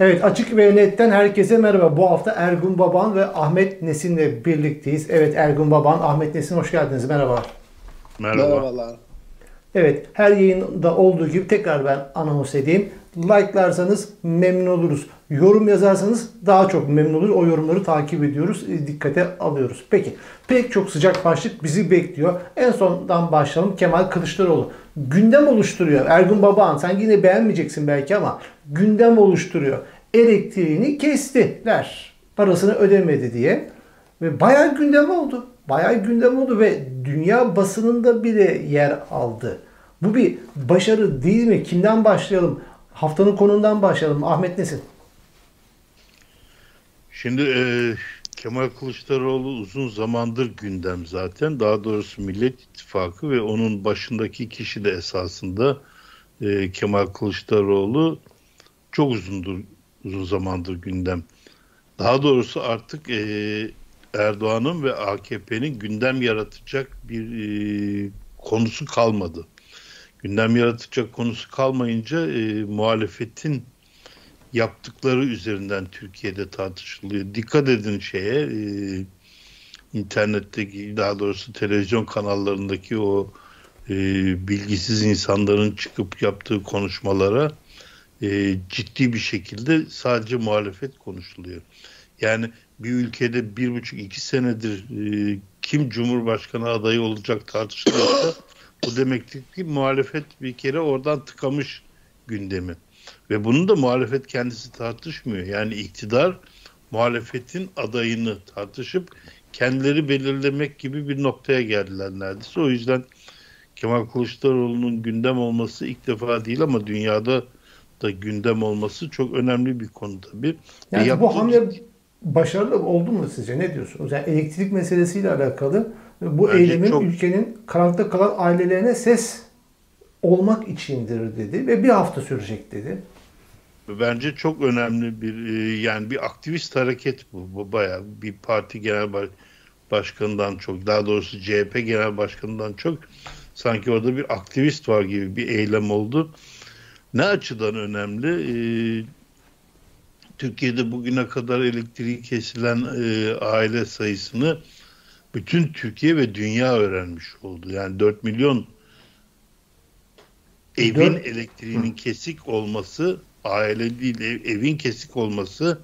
Evet Açık ve Net'ten herkese merhaba. Bu hafta Ergun Baban ve Ahmet Nesin'le birlikteyiz. Evet Ergun Baban, Ahmet Nesin hoş geldiniz. Merhaba. Merhaba. Merhabalar. Evet her yayında olduğu gibi tekrar ben anons edeyim. Like'larsanız memnun oluruz. Yorum yazarsanız daha çok memnun oluruz. O yorumları takip ediyoruz. E, dikkate alıyoruz. Peki pek çok sıcak başlık bizi bekliyor. En sondan başlayalım. Kemal Kılıçdaroğlu. Gündem oluşturuyor. Ergun Babaan sen yine beğenmeyeceksin belki ama gündem oluşturuyor. Elektriğini kestiler. Parasını ödemedi diye. Ve bayağı gündem oldu. Bayağı gündem oldu ve dünya basınında bile yer aldı. Bu bir başarı değil mi? Kimden başlayalım? Haftanın konundan başlayalım. Ahmet Nesin. Şimdi e, Kemal Kılıçdaroğlu uzun zamandır gündem zaten. Daha doğrusu Millet İttifakı ve onun başındaki kişi de esasında e, Kemal Kılıçdaroğlu çok uzundur uzun zamandır gündem. Daha doğrusu artık e, Erdoğan'ın ve AKP'nin gündem yaratacak bir e, konusu kalmadı. Gündem yaratacak konusu kalmayınca e, muhalefetin yaptıkları üzerinden Türkiye'de tartışılıyor. Dikkat edin şeye e, internetteki daha doğrusu televizyon kanallarındaki o e, bilgisiz insanların çıkıp yaptığı konuşmalara e, ciddi bir şekilde sadece muhalefet konuşuluyor. Yani bir ülkede bir buçuk iki senedir e, kim Cumhurbaşkanı adayı olacak tartışılıyorsa bu demektir ki muhalefet bir kere oradan tıkamış gündemi. Ve bunu da muhalefet kendisi tartışmıyor. Yani iktidar muhalefetin adayını tartışıp kendileri belirlemek gibi bir noktaya geldiler neredeyse. O yüzden Kemal Kılıçdaroğlu'nun gündem olması ilk defa değil ama dünyada da gündem olması çok önemli bir konu tabii. Yani Yaptığı... bu hamle başarılı oldu mu sizce? Ne diyorsunuz? Yani elektrik meselesiyle alakalı bu Bence eylemin çok... ülkenin karanlıkta kalan ailelerine ses olmak içindir dedi ve bir hafta sürecek dedi. Bence çok önemli bir e, yani bir aktivist hareket bu. Bu bayağı bir parti genel başkanından çok daha doğrusu CHP genel başkanından çok sanki orada bir aktivist var gibi bir eylem oldu. Ne açıdan önemli? Ee, Türkiye'de bugüne kadar elektriği kesilen e, aile sayısını bütün Türkiye ve dünya öğrenmiş oldu. Yani 4 milyon evin 4... elektriğinin Hı. kesik olması aile değil ev, evin kesik olması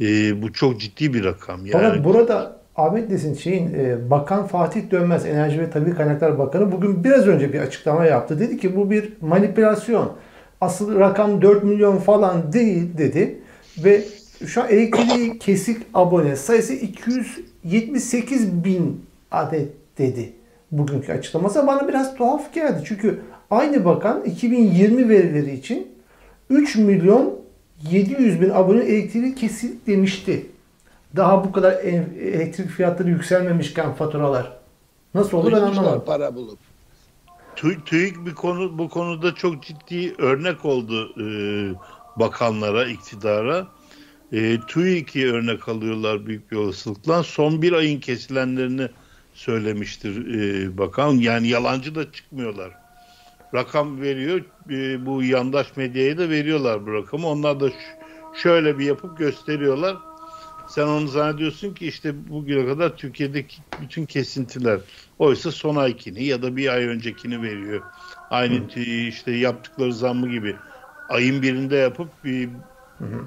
e, bu çok ciddi bir rakam. Yani... Fakat burada Ahmet Nesin şeyin e, Bakan Fatih Dönmez Enerji ve Tabi Kaynaklar Bakanı bugün biraz önce bir açıklama yaptı. Dedi ki bu bir manipülasyon. Asıl rakam 4 milyon falan değil dedi. Ve şu an elektriği kesik abone sayısı 278 bin adet dedi bugünkü açıklaması. Bana biraz tuhaf geldi. Çünkü aynı bakan 2020 verileri için 3 milyon 700 bin abone elektriği kesildi demişti. Daha bu kadar elektrik fiyatları yükselmemişken faturalar. Nasıl olur ben anlamadım. para bulup. TÜİK bir konu bu konuda çok ciddi örnek oldu e, bakanlara, iktidara. E, TÜİK'i örnek alıyorlar büyük bir olasılıkla. Son bir ayın kesilenlerini söylemiştir e, bakan. Yani yalancı da çıkmıyorlar. Rakam veriyor. E, bu yandaş medyaya da veriyorlar bu rakamı. Onlar da şöyle bir yapıp gösteriyorlar. Sen onu zannediyorsun ki işte bugüne kadar Türkiye'deki bütün kesintiler. Oysa son aykini ya da bir ay öncekini veriyor. Aynı Hı. işte yaptıkları zammı gibi. Ayın birinde yapıp bir, Hı.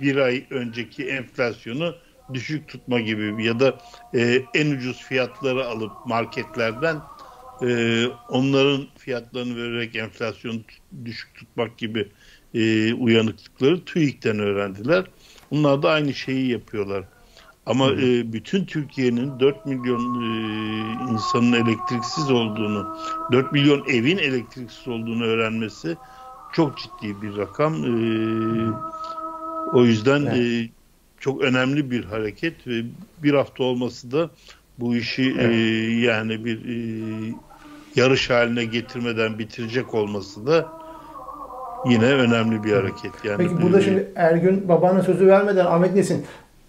Bir ay önceki enflasyonu düşük tutma gibi ya da e, en ucuz fiyatları alıp marketlerden e, onların fiyatlarını vererek enflasyonu düşük tutmak gibi e, uyanıklıkları TÜİK'ten öğrendiler. Bunlar da aynı şeyi yapıyorlar. Ama e, bütün Türkiye'nin 4 milyon e, insanın elektriksiz olduğunu, 4 milyon evin elektriksiz olduğunu öğrenmesi çok ciddi bir rakam. E, o yüzden evet. e, çok önemli bir hareket ve bir hafta olması da bu işi e, evet. e, yani bir e, yarış haline getirmeden bitirecek olması da yine önemli bir hareket. Yani Peki burada şimdi Ergün babana sözü vermeden Ahmet Nesin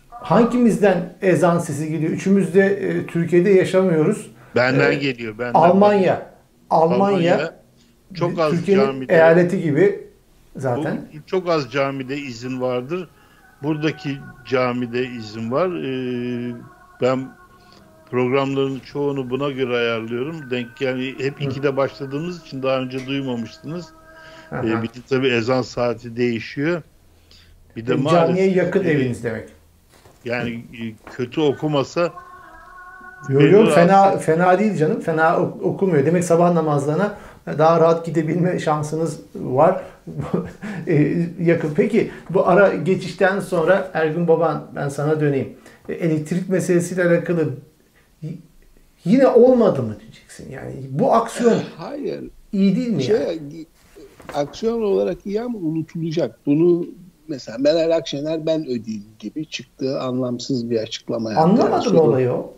hangimizden ezan sesi geliyor? Üçümüz de e, Türkiye'de yaşamıyoruz. Benden ee, geliyor. Benden Almanya. Almanya, Almanya çok az Türkiye'nin eyaleti gibi zaten. Bu, çok az camide izin vardır. Buradaki camide izin var. Ee, ben programların çoğunu buna göre ayarlıyorum. Denk yani hep ikide başladığımız için daha önce duymamıştınız. Ee, bir de tabii ezan saati değişiyor. Bir de Camiye maalesef, yakın e, eviniz demek. Yani e, kötü okumasa Yok yok fena fena değil canım. Fena okumuyor. Demek sabah namazlarına daha rahat gidebilme şansınız var. E, yakın. Peki bu ara geçişten sonra Ergün Baban ben sana döneyim. E, elektrik meselesiyle alakalı yine olmadı mı diyeceksin? Yani bu aksiyon Hayır. iyi değil mi? Şey, yani? Aksiyon olarak iyi ama unutulacak. Bunu mesela Meral Akşener ben ödeyeyim gibi çıktığı anlamsız bir açıklama yaptı. Anlamadım yani, olayı o.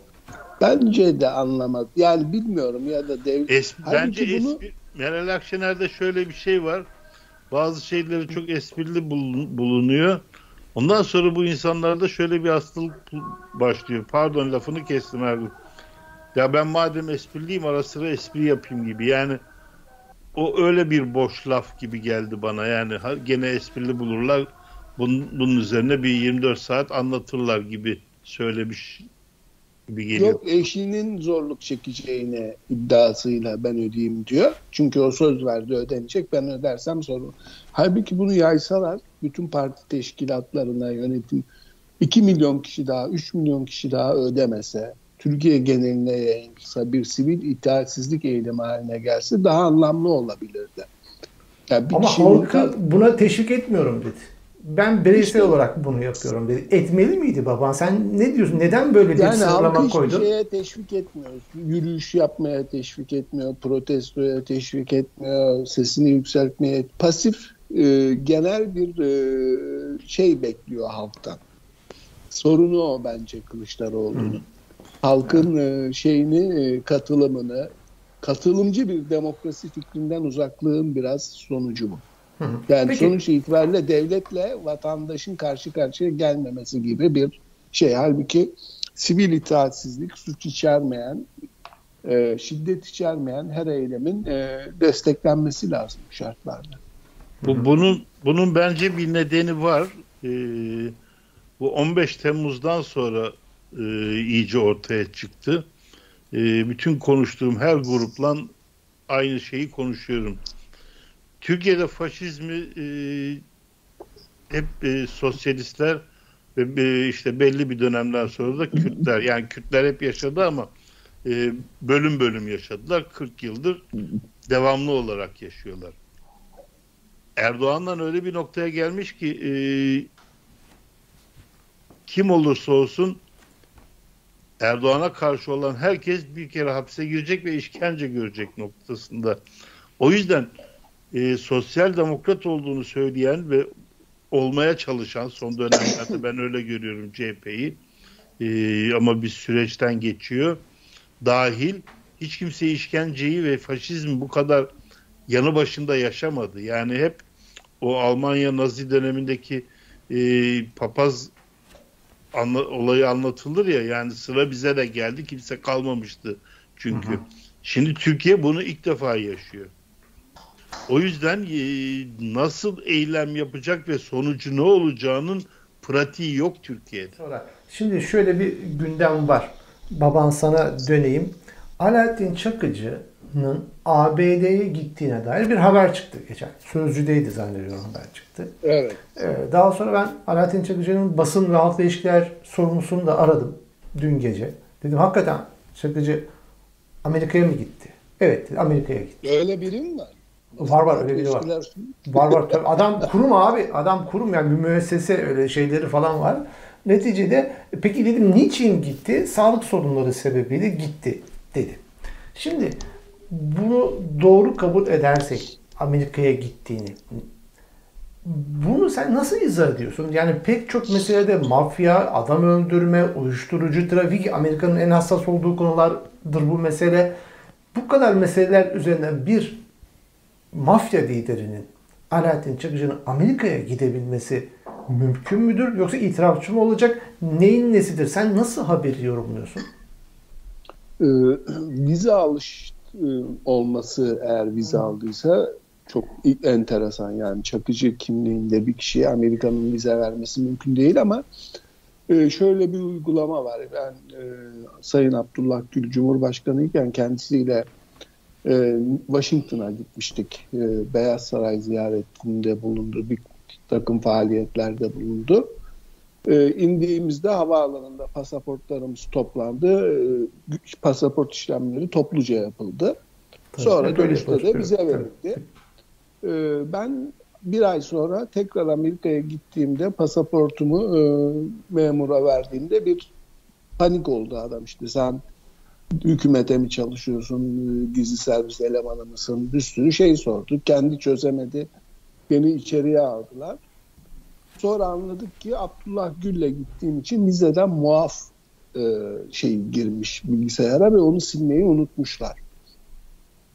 Bence de anlamadı. Yani bilmiyorum ya da devlet. Es, bence bunu... espri, Meral Akşener'de şöyle bir şey var. Bazı şeyleri çok esprili bulunuyor. Ondan sonra bu insanlarda şöyle bir hastalık başlıyor. Pardon lafını kestim her gün. Ya ben madem espriliyim ara sıra espri yapayım gibi. Yani o öyle bir boş laf gibi geldi bana. Yani gene esprili bulurlar. Bunun, bunun üzerine bir 24 saat anlatırlar gibi söylemiş gibi geliyor. Yok eşinin zorluk çekeceğine iddiasıyla ben ödeyeyim diyor. Çünkü o söz verdi ödenecek ben ödersem sorun. Halbuki bunu yaysalar bütün parti teşkilatlarına yönetim 2 milyon kişi daha 3 milyon kişi daha ödemese Türkiye geneline yayılsa bir sivil itaatsizlik eylemi haline gelse daha anlamlı olabilirdi. Yani bir Ama halkı buna teşvik etmiyorum dedi. Ben bireysel işte, olarak bunu yapıyorum dedi. Etmeli miydi baban? Sen ne diyorsun? Neden böyle bir yani sınırlama koydun? Yani şeye teşvik etmiyor. Yürüyüş yapmaya teşvik etmiyor. Protestoya teşvik etmiyor. Sesini yükseltmeye. Pasif e, genel bir e, şey bekliyor halktan. Sorunu o bence Kılıçdaroğlu'nun. Hı halkın e, şeyini e, katılımını katılımcı bir demokrasi fikrinden uzaklığın biraz sonucu bu. Yani Peki. sonuç itibariyle devletle vatandaşın karşı karşıya gelmemesi gibi bir şey. Halbuki sivil itaatsizlik suç içermeyen, e, şiddet içermeyen her eylemin desteklenmesi lazım bu şartlarda. Bu, bunun bunun bence bir nedeni var. Ee, bu 15 Temmuz'dan sonra e, iyice ortaya çıktı. E, bütün konuştuğum her grupla aynı şeyi konuşuyorum. Türkiye'de faşizmi e, hep e, sosyalistler ve e, işte belli bir dönemden sonra da Kürtler yani Kürtler hep yaşadı ama e, bölüm bölüm yaşadılar. 40 yıldır devamlı olarak yaşıyorlar. Erdoğan'dan öyle bir noktaya gelmiş ki e, kim olursa olsun Erdoğan'a karşı olan herkes bir kere hapse girecek ve işkence görecek noktasında. O yüzden e, sosyal demokrat olduğunu söyleyen ve olmaya çalışan son dönemlerde ben öyle görüyorum CHP'yi e, ama bir süreçten geçiyor. Dahil hiç kimse işkenceyi ve faşizmi bu kadar yanı başında yaşamadı. Yani hep o Almanya Nazi dönemindeki e, papaz anla, olayı anlatılır ya yani sıra bize de geldi kimse kalmamıştı çünkü. Hı hı. Şimdi Türkiye bunu ilk defa yaşıyor. O yüzden e, nasıl eylem yapacak ve sonucu ne olacağının pratiği yok Türkiye'de. Şimdi şöyle bir gündem var. Baban sana döneyim. Alaaddin Çakıcı ABD'ye gittiğine dair bir haber çıktı geçen. Sözcüdeydi zannediyorum haber çıktı. Evet. Ee, daha sonra ben Alaaddin Çakıcı'nın basın ve halkla ilişkiler sorumlusunu da aradım dün gece. Dedim hakikaten Çakıcı Amerika'ya mı gitti? Evet Amerika'ya gitti. Öyle biri mi var? Var var öyle biri var. Var var. Tabii. Adam kurum abi. Adam kurum yani bir müessese öyle şeyleri falan var. Neticede peki dedim niçin gitti? Sağlık sorunları sebebiyle gitti dedi. Şimdi bunu doğru kabul edersek Amerika'ya gittiğini bunu sen nasıl izah ediyorsun? Yani pek çok meselede mafya, adam öldürme, uyuşturucu, trafik Amerika'nın en hassas olduğu konulardır bu mesele. Bu kadar meseleler üzerine bir mafya liderinin Alaaddin Çakıcı'nın Amerika'ya gidebilmesi mümkün müdür? Yoksa itirafçı mı olacak? Neyin nesidir? Sen nasıl haberi yorumluyorsun? Ee, vize alış e, olması eğer vize aldıysa çok enteresan yani Çakıcı kimliğinde bir kişiye Amerika'nın vize vermesi mümkün değil ama e, şöyle bir uygulama var. Ben e, Sayın Abdullah Gül Cumhurbaşkanı iken kendisiyle e, Washington'a gitmiştik. E, Beyaz Saray ziyaretinde bulundu. Bir takım faaliyetlerde bulundu. E, indiğimizde havaalanında pasaportlarımız toplandı. E, pasaport işlemleri topluca yapıldı. Sonra dönüşte de bize verildi. E, ben bir ay sonra tekrar Amerika'ya gittiğimde pasaportumu e, memura verdiğimde bir panik oldu adam işte sen hükümete mi çalışıyorsun, gizli servis elemanı mısın bir sürü şey sordu. Kendi çözemedi. Beni içeriye aldılar. Sonra anladık ki Abdullah Gül'le gittiğim için vizeden muaf e, şey girmiş bilgisayara ve onu silmeyi unutmuşlar.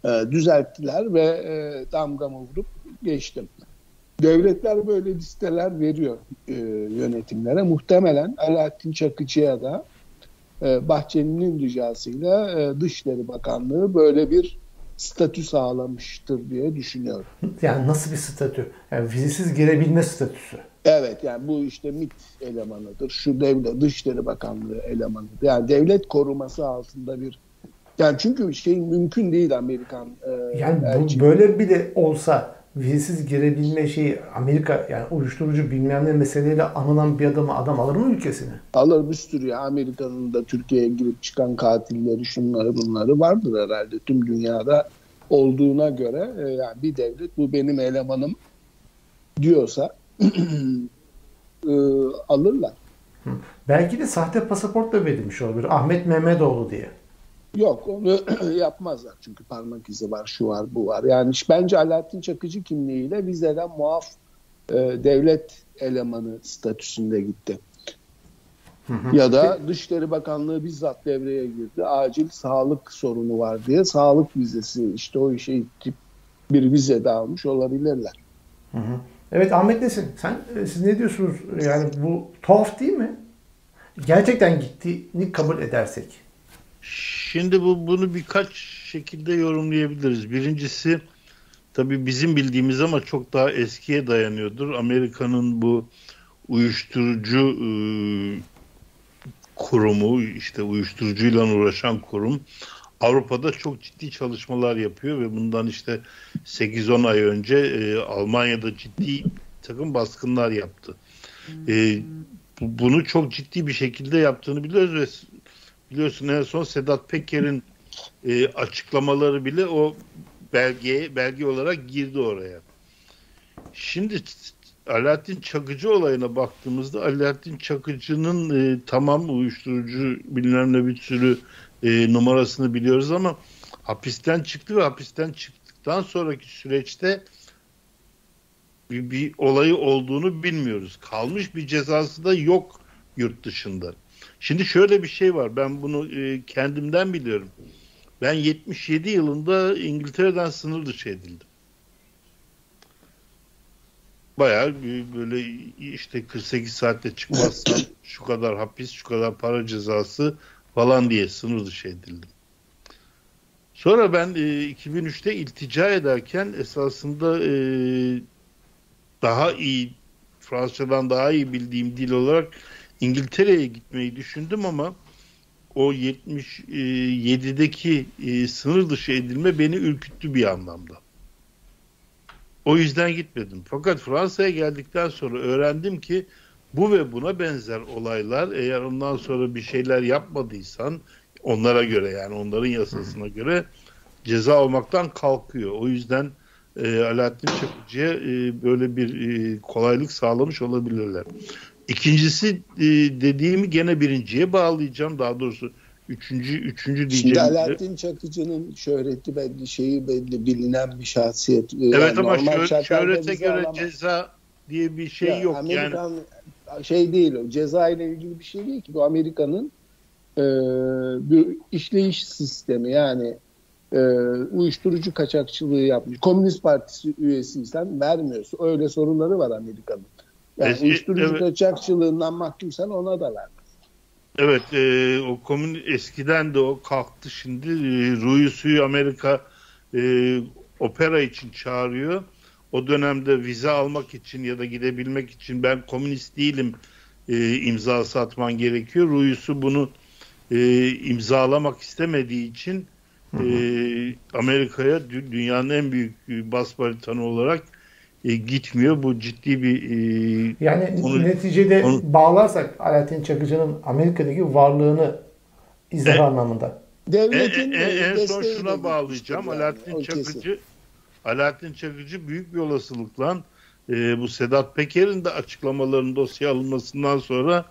E, düzelttiler ve e, damgamı vurup geçtim. Devletler böyle listeler veriyor e, yönetimlere. Muhtemelen Alaaddin Çakıcı'ya da Bahçeli'nin ricasıyla e, Dışişleri Bakanlığı böyle bir statü sağlamıştır diye düşünüyorum. Yani nasıl bir statü? Yani vizesiz girebilme statüsü. Evet yani bu işte MİT elemanıdır. Şu devlet Dışişleri Bakanlığı elemanıdır. Yani devlet koruması altında bir yani çünkü şey mümkün değil Amerikan e, Yani bu, böyle bile olsa vizesiz girebilme şeyi Amerika yani uyuşturucu bilmem ne meseleyle anılan bir adamı adam alır mı ülkesine? Alır bir sürü ya. Amerika'nın da Türkiye'ye girip çıkan katilleri şunları bunları vardır herhalde tüm dünyada olduğuna göre e, yani bir devlet bu benim elemanım diyorsa e, alırlar. Belki de sahte pasaport da verilmiş olabilir. Ahmet Mehmetoğlu diye. Yok onu yapmazlar çünkü parmak izi var, şu var, bu var. Yani bence Alaaddin Çakıcı kimliğiyle vizeden muaf e, devlet elemanı statüsünde gitti. Hı hı. Ya da Dışişleri Bakanlığı bizzat devreye girdi. Acil sağlık sorunu var diye sağlık vizesi işte o işe tip bir vize de almış olabilirler. Hı hı. Evet Ahmet Nesin sen e, siz ne diyorsunuz? Yani bu tuhaf değil mi? Gerçekten gittiğini kabul edersek. Şimdi bu bunu birkaç şekilde yorumlayabiliriz. Birincisi tabii bizim bildiğimiz ama çok daha eskiye dayanıyordur. Amerika'nın bu uyuşturucu e, kurumu işte uyuşturucuyla uğraşan kurum Avrupa'da çok ciddi çalışmalar yapıyor ve bundan işte 8-10 ay önce e, Almanya'da ciddi takım baskınlar yaptı. E, bunu çok ciddi bir şekilde yaptığını biliyoruz ve biliyorsun en son Sedat Peker'in e, açıklamaları bile o belgeye belge olarak girdi oraya. Şimdi Alaaddin Çakıcı olayına baktığımızda Alaaddin Çakıcı'nın e, tamam uyuşturucu bilmem ne bir sürü e, numarasını biliyoruz ama hapisten çıktı ve hapisten çıktıktan sonraki süreçte bir, bir olayı olduğunu bilmiyoruz. Kalmış bir cezası da yok yurt dışında. Şimdi şöyle bir şey var. Ben bunu e, kendimden biliyorum. Ben 77 yılında İngiltere'den sınır dışı edildim. Bayağı böyle işte 48 saatte çıkmazsam şu kadar hapis, şu kadar para cezası falan diye sınır dışı edildim. Sonra ben e, 2003'te iltica ederken esasında e, daha iyi Fransızcadan daha iyi bildiğim dil olarak İngiltere'ye gitmeyi düşündüm ama o 77'deki e, sınır dışı edilme beni ürküttü bir anlamda. O yüzden gitmedim. Fakat Fransa'ya geldikten sonra öğrendim ki bu ve buna benzer olaylar eğer ondan sonra bir şeyler yapmadıysan onlara göre yani onların yasasına göre ceza olmaktan kalkıyor. O yüzden e, Alaaddin Çakıcı'ya e, böyle bir e, kolaylık sağlamış olabilirler. İkincisi e, dediğimi gene birinciye bağlayacağım. Daha doğrusu üçüncü, üçüncü diyeceğim. Şimdi Alaaddin Çakıcı'nın şöhreti belli, şeyi belli, bilinen bir şahsiyet. Evet yani ama şö- şöhrete göre alamaz. ceza diye bir şey ya, yok. Amerikan yani... şey değil o. Ceza ile ilgili bir şey değil ki. Bu Amerika'nın e, bir işleyiş sistemi yani e, uyuşturucu kaçakçılığı yapmış. Komünist Partisi üyesiysen vermiyorsun. Öyle sorunları var Amerika'nın. Yani Eski, uyuşturucu evet. kaçakçılığından mahkumsan ona da vermez. Evet e, o komün eskiden de o kalktı şimdi e, Ruyu suyu Amerika e, opera için çağırıyor. O dönemde vize almak için ya da gidebilmek için ben komünist değilim e, imzası atman gerekiyor. Ruyus'u bunu e, imzalamak istemediği için e, Amerika'ya dü- dünyanın en büyük e, bas baritanı olarak e, gitmiyor. Bu ciddi bir e, Yani Onu- neticede onu- bağlarsak Alaaddin Çakıcı'nın Amerika'daki varlığını izah E- anlamında. Devletin en- en son desteğiyle şuna bağlayacağım. yani, Alaaddin o kesin. Çakıcı Alaaddin Çakıcı büyük bir olasılıkla e, bu Sedat Peker'in de açıklamalarının dosya alınmasından sonra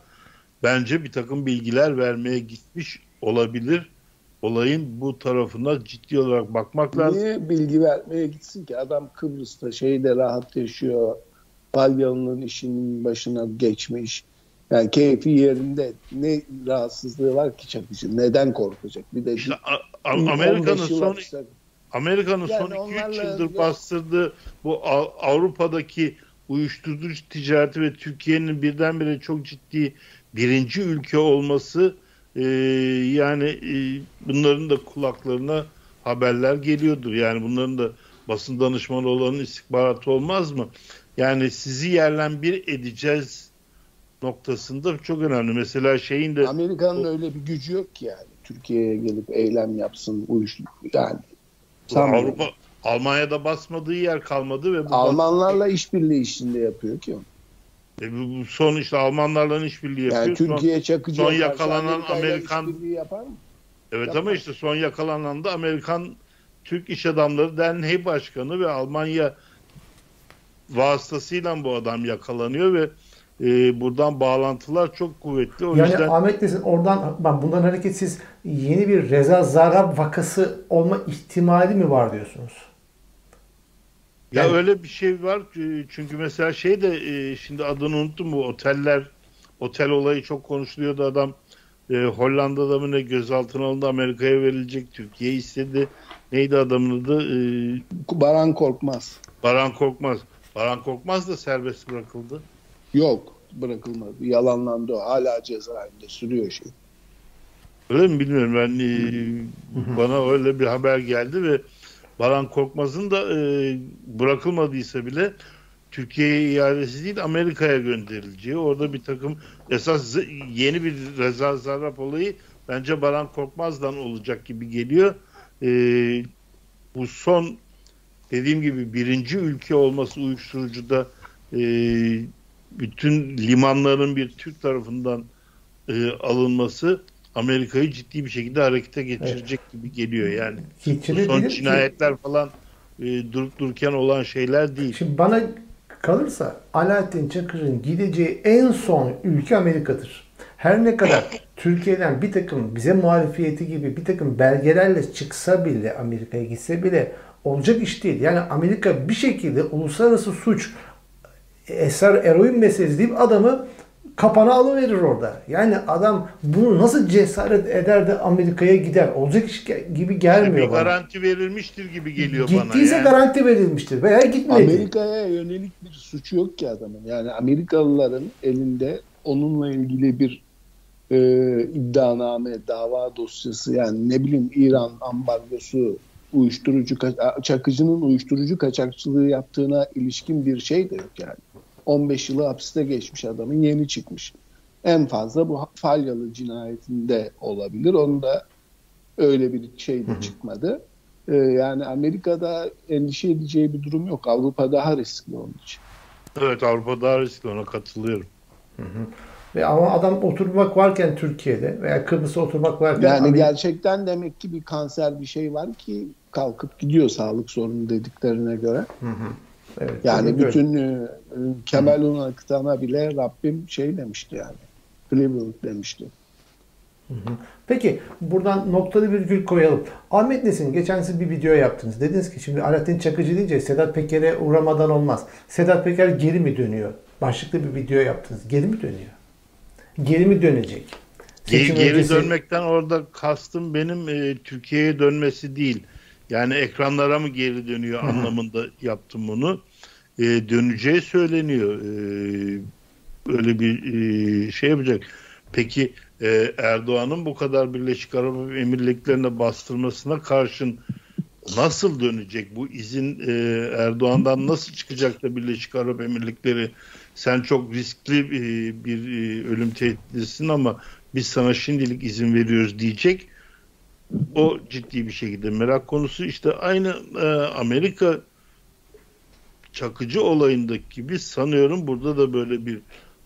bence bir takım bilgiler vermeye gitmiş olabilir. Olayın bu tarafına ciddi olarak bakmak lazım. Niye bilgi vermeye gitsin ki? Adam Kıbrıs'ta şeyde rahat yaşıyor. Palyalı'nın işinin başına geçmiş. Yani keyfi yerinde. Ne rahatsızlığı var ki Çakıcı? Neden korkacak? Bir de İşte A- A- 15 Amerika'nın son Amerika'nın Yani son 2-3 onlarla- yıldır bastırdığı bu Av- Avrupa'daki uyuşturucu ticareti ve Türkiye'nin birdenbire çok ciddi birinci ülke olması e, yani e, bunların da kulaklarına haberler geliyordur. Yani bunların da basın danışmanı olanın istihbaratı olmaz mı? Yani sizi yerlen bir edeceğiz noktasında çok önemli. Mesela şeyin de Amerika'nın öyle bir gücü yok ki yani. Türkiye'ye gelip eylem yapsın, uyuşturucu yani. Sanmıyorum. Avrupa Almanya'da basmadığı yer kalmadı ve bu Almanlarla işbirliği içinde yapıyor ki. o. E bu bu son işte Almanlarla işbirliği yapıyor. Yani Son- Türkiye çakıcı son yakalanan Amerikan- işbirliği yapar mı? evet yapar. ama işte son yakalanan da Amerikan Türk İş Adamları Derneği Başkanı ve Almanya vasıtasıyla bu adam yakalanıyor ve e, buradan bağlantılar çok kuvvetli. O Yani yüzden Ahmet desin oradan ben bundan hareketsiz yeni bir Reza Zarrab vakası olma ihtimali mi var diyorsunuz? Ya yani- öyle bir şey var çünkü mesela şey de e, şimdi adını unuttum bu oteller otel olayı çok konuşuluyordu adam e, Hollanda'da mı ne gözaltına alındı Amerika'ya verilecek Türkiye istedi. Neydi adamın adı? E, Baran Korkmaz. Baran Korkmaz. Baran Korkmaz da serbest bırakıldı. Yok bırakılmadı. Yalanlandı o. Hala cezaevinde sürüyor şey. Öyle mi bilmiyorum ben e, bana öyle bir haber geldi ve Baran Korkmaz'ın da e, bırakılmadıysa bile Türkiye'ye iadesi değil Amerika'ya gönderileceği orada bir takım esas yeni bir Reza Zarrab olayı bence Baran Korkmaz'dan olacak gibi geliyor. E, bu son dediğim gibi birinci ülke olması uyuşturucuda e, bütün limanların bir Türk tarafından e, alınması Amerika'yı ciddi bir şekilde harekete geçirecek gibi geliyor yani. Bu son ki- cinayetler falan e, durup dururken olan şeyler değil. Şimdi bana kalırsa Alaaddin Çakır'ın gideceği en son ülke Amerika'dır. Her ne kadar Türkiye'den bir takım bize muhalefiyeti gibi bir takım belgelerle çıksa bile Amerika'ya gitse bile olacak iş değil. Yani Amerika bir şekilde uluslararası suç eser eroin meselesi deyip adamı kapana alıverir orada. Yani adam bunu nasıl cesaret eder de Amerika'ya gider? Olacak iş gibi bir gelmiyor bana. garanti verilmiştir gibi geliyor bana. Gittiyse yani. garanti verilmiştir veya gitmedi. Amerika'ya yönelik bir suçu yok ki adamın. Yani Amerikalıların elinde onunla ilgili bir e, iddianame, dava dosyası yani ne bileyim İran ambargosu, uyuşturucu ka- çakıcının uyuşturucu kaçakçılığı yaptığına ilişkin bir şey de yok yani. 15 yılı hapiste geçmiş adamın yeni çıkmış. En fazla bu Falyalı cinayetinde olabilir. Onda öyle bir şey de çıkmadı. Ee, yani Amerika'da endişe edeceği bir durum yok. Avrupa daha riskli onun için. Evet Avrupa daha riskli ona katılıyorum. Ve ama adam oturmak varken Türkiye'de veya Kıbrıs'a oturmak varken Yani Amerika- gerçekten demek ki bir kanser bir şey var ki kalkıp gidiyor sağlık sorunu dediklerine göre. Evet, Yani bütün e, Kemal Unakıtan'a bile Rabbim şey demişti yani. Cleveland demişti. Peki buradan noktalı virgül koyalım. Ahmet Nesin geçen siz bir video yaptınız. Dediniz ki şimdi Alaaddin Çakıcı deyince Sedat Peker'e uğramadan olmaz. Sedat Peker geri mi dönüyor? Başlıklı bir video yaptınız. Geri mi dönüyor? Geri mi dönecek? Seçim geri öncesi- dönmekten orada kastım benim e, Türkiye'ye dönmesi değil. Yani ekranlara mı geri dönüyor anlamında yaptım bunu. E, döneceği söyleniyor. E, öyle bir e, şey yapacak. Peki e, Erdoğan'ın bu kadar Birleşik Arap Emirlikleri'ne bastırmasına karşın nasıl dönecek? Bu izin e, Erdoğan'dan nasıl çıkacak da Birleşik Arap Emirlikleri sen çok riskli e, bir e, ölüm tehditlisin ama biz sana şimdilik izin veriyoruz diyecek. O ciddi bir şekilde merak konusu. İşte aynı e, Amerika Çakıcı olayındaki gibi sanıyorum burada da böyle bir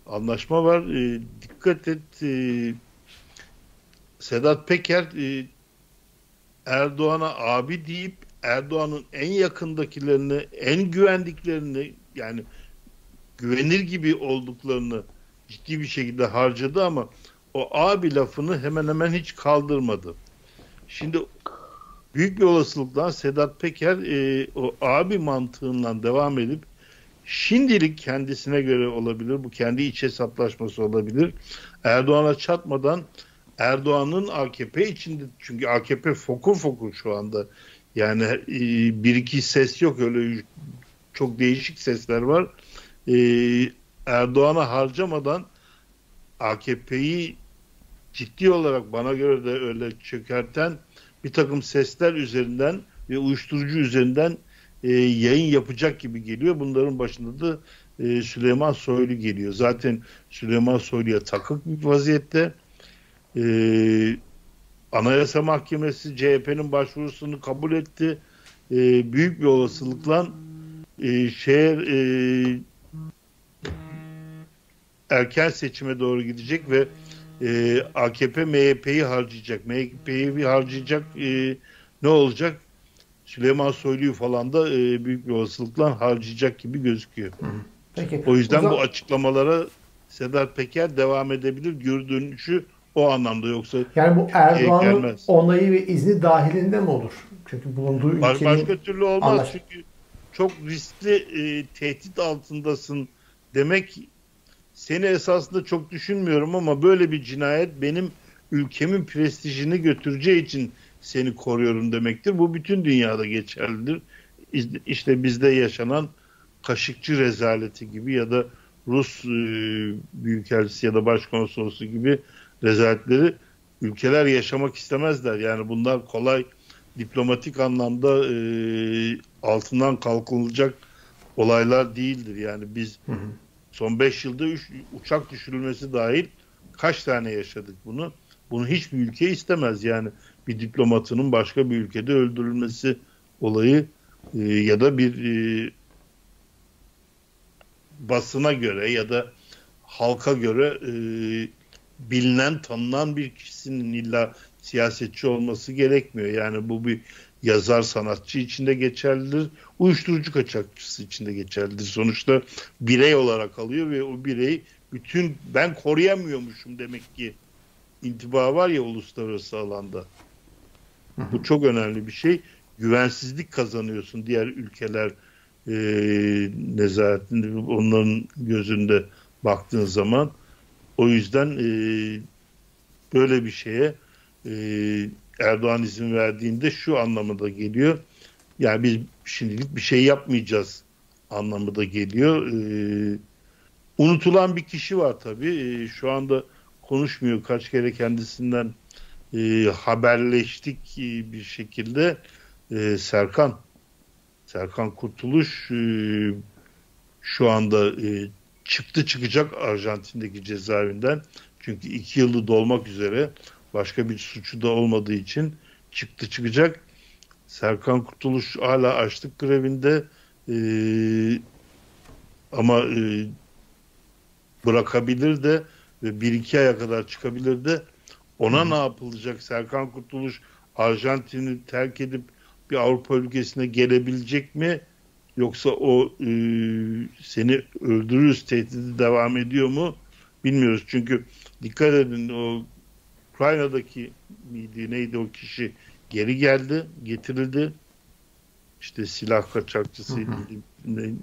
anlaşma var. E, dikkat et e, Sedat Peker e, Erdoğan'a abi deyip Erdoğan'ın en yakındakilerini, en güvendiklerini yani güvenir gibi olduklarını ciddi bir şekilde harcadı ama o abi lafını hemen hemen hiç kaldırmadı. Şimdi büyük bir olasılıkla Sedat Peker e, o abi mantığından devam edip şimdilik kendisine göre olabilir. Bu kendi iç hesaplaşması olabilir. Erdoğan'a çatmadan Erdoğan'ın AKP içinde çünkü AKP fokur fokur şu anda. Yani e, bir iki ses yok öyle çok değişik sesler var. E, Erdoğan'a harcamadan AKP'yi ciddi olarak bana göre de öyle çökerten bir takım sesler üzerinden ve uyuşturucu üzerinden e, yayın yapacak gibi geliyor. Bunların başında da e, Süleyman Soylu geliyor. Zaten Süleyman Soylu'ya takık bir vaziyette. E, Anayasa Mahkemesi CHP'nin başvurusunu kabul etti. E, büyük bir olasılıkla e, şehir e, erken seçime doğru gidecek ve e, AKP MHP'yi harcayacak. MHP'yi harcayacak e, ne olacak? Süleyman Soylu'yu falan da e, büyük bir olasılıkla harcayacak gibi gözüküyor. Peki. O yüzden zaman... bu açıklamalara Sedat Peker devam edebilir. Görünüşü o anlamda yoksa yani bu Erdoğan'ın onayı ve izni dahilinde mi olur? Çünkü bulunduğu ülkenin başka türlü olmaz anlaş... çünkü çok riskli e, tehdit altındasın demek seni esasında çok düşünmüyorum ama böyle bir cinayet benim ülkemin prestijini götüreceği için seni koruyorum demektir. Bu bütün dünyada geçerlidir. İşte bizde yaşanan Kaşıkçı rezaleti gibi ya da Rus e, büyükelçisi ya da başkonsolosu gibi rezaletleri ülkeler yaşamak istemezler. Yani bunlar kolay diplomatik anlamda e, altından kalkılacak olaylar değildir. Yani biz hı hı. Son 5 yılda üç, uçak düşürülmesi dahil kaç tane yaşadık bunu? Bunu hiçbir ülke istemez. Yani bir diplomatının başka bir ülkede öldürülmesi olayı e, ya da bir e, basına göre ya da halka göre e, bilinen, tanınan bir kişinin illa siyasetçi olması gerekmiyor. Yani bu bir yazar sanatçı içinde geçerlidir. Uyuşturucu kaçakçısı içinde geçerlidir. Sonuçta birey olarak alıyor ve o birey bütün ben koruyamıyormuşum demek ki intiba var ya uluslararası alanda. Bu çok önemli bir şey. Güvensizlik kazanıyorsun diğer ülkeler e, nezaretinde onların gözünde baktığın zaman. O yüzden e, böyle bir şeye e, Erdoğan izin verdiğinde şu anlamında geliyor. Yani biz şimdilik bir şey yapmayacağız anlamında geliyor. E, unutulan bir kişi var tabii. E, şu anda konuşmuyor. Kaç kere kendisinden e, haberleştik e, bir şekilde. E, Serkan Serkan Kurtuluş e, şu anda e, çıktı çıkacak Arjantin'deki cezaevinden. Çünkü iki yılı dolmak üzere başka bir suçu da olmadığı için çıktı çıkacak. Serkan Kurtuluş hala açlık grevinde e, ama e, bırakabilir de ve bir iki aya kadar çıkabilir de ona Hı. ne yapılacak? Serkan Kurtuluş Arjantin'i terk edip bir Avrupa ülkesine gelebilecek mi? Yoksa o e, seni öldürürüz tehdidi devam ediyor mu? Bilmiyoruz. Çünkü dikkat edin o Ukrayna'daki miydi neydi o kişi geri geldi, getirildi. İşte silah kaçakçısı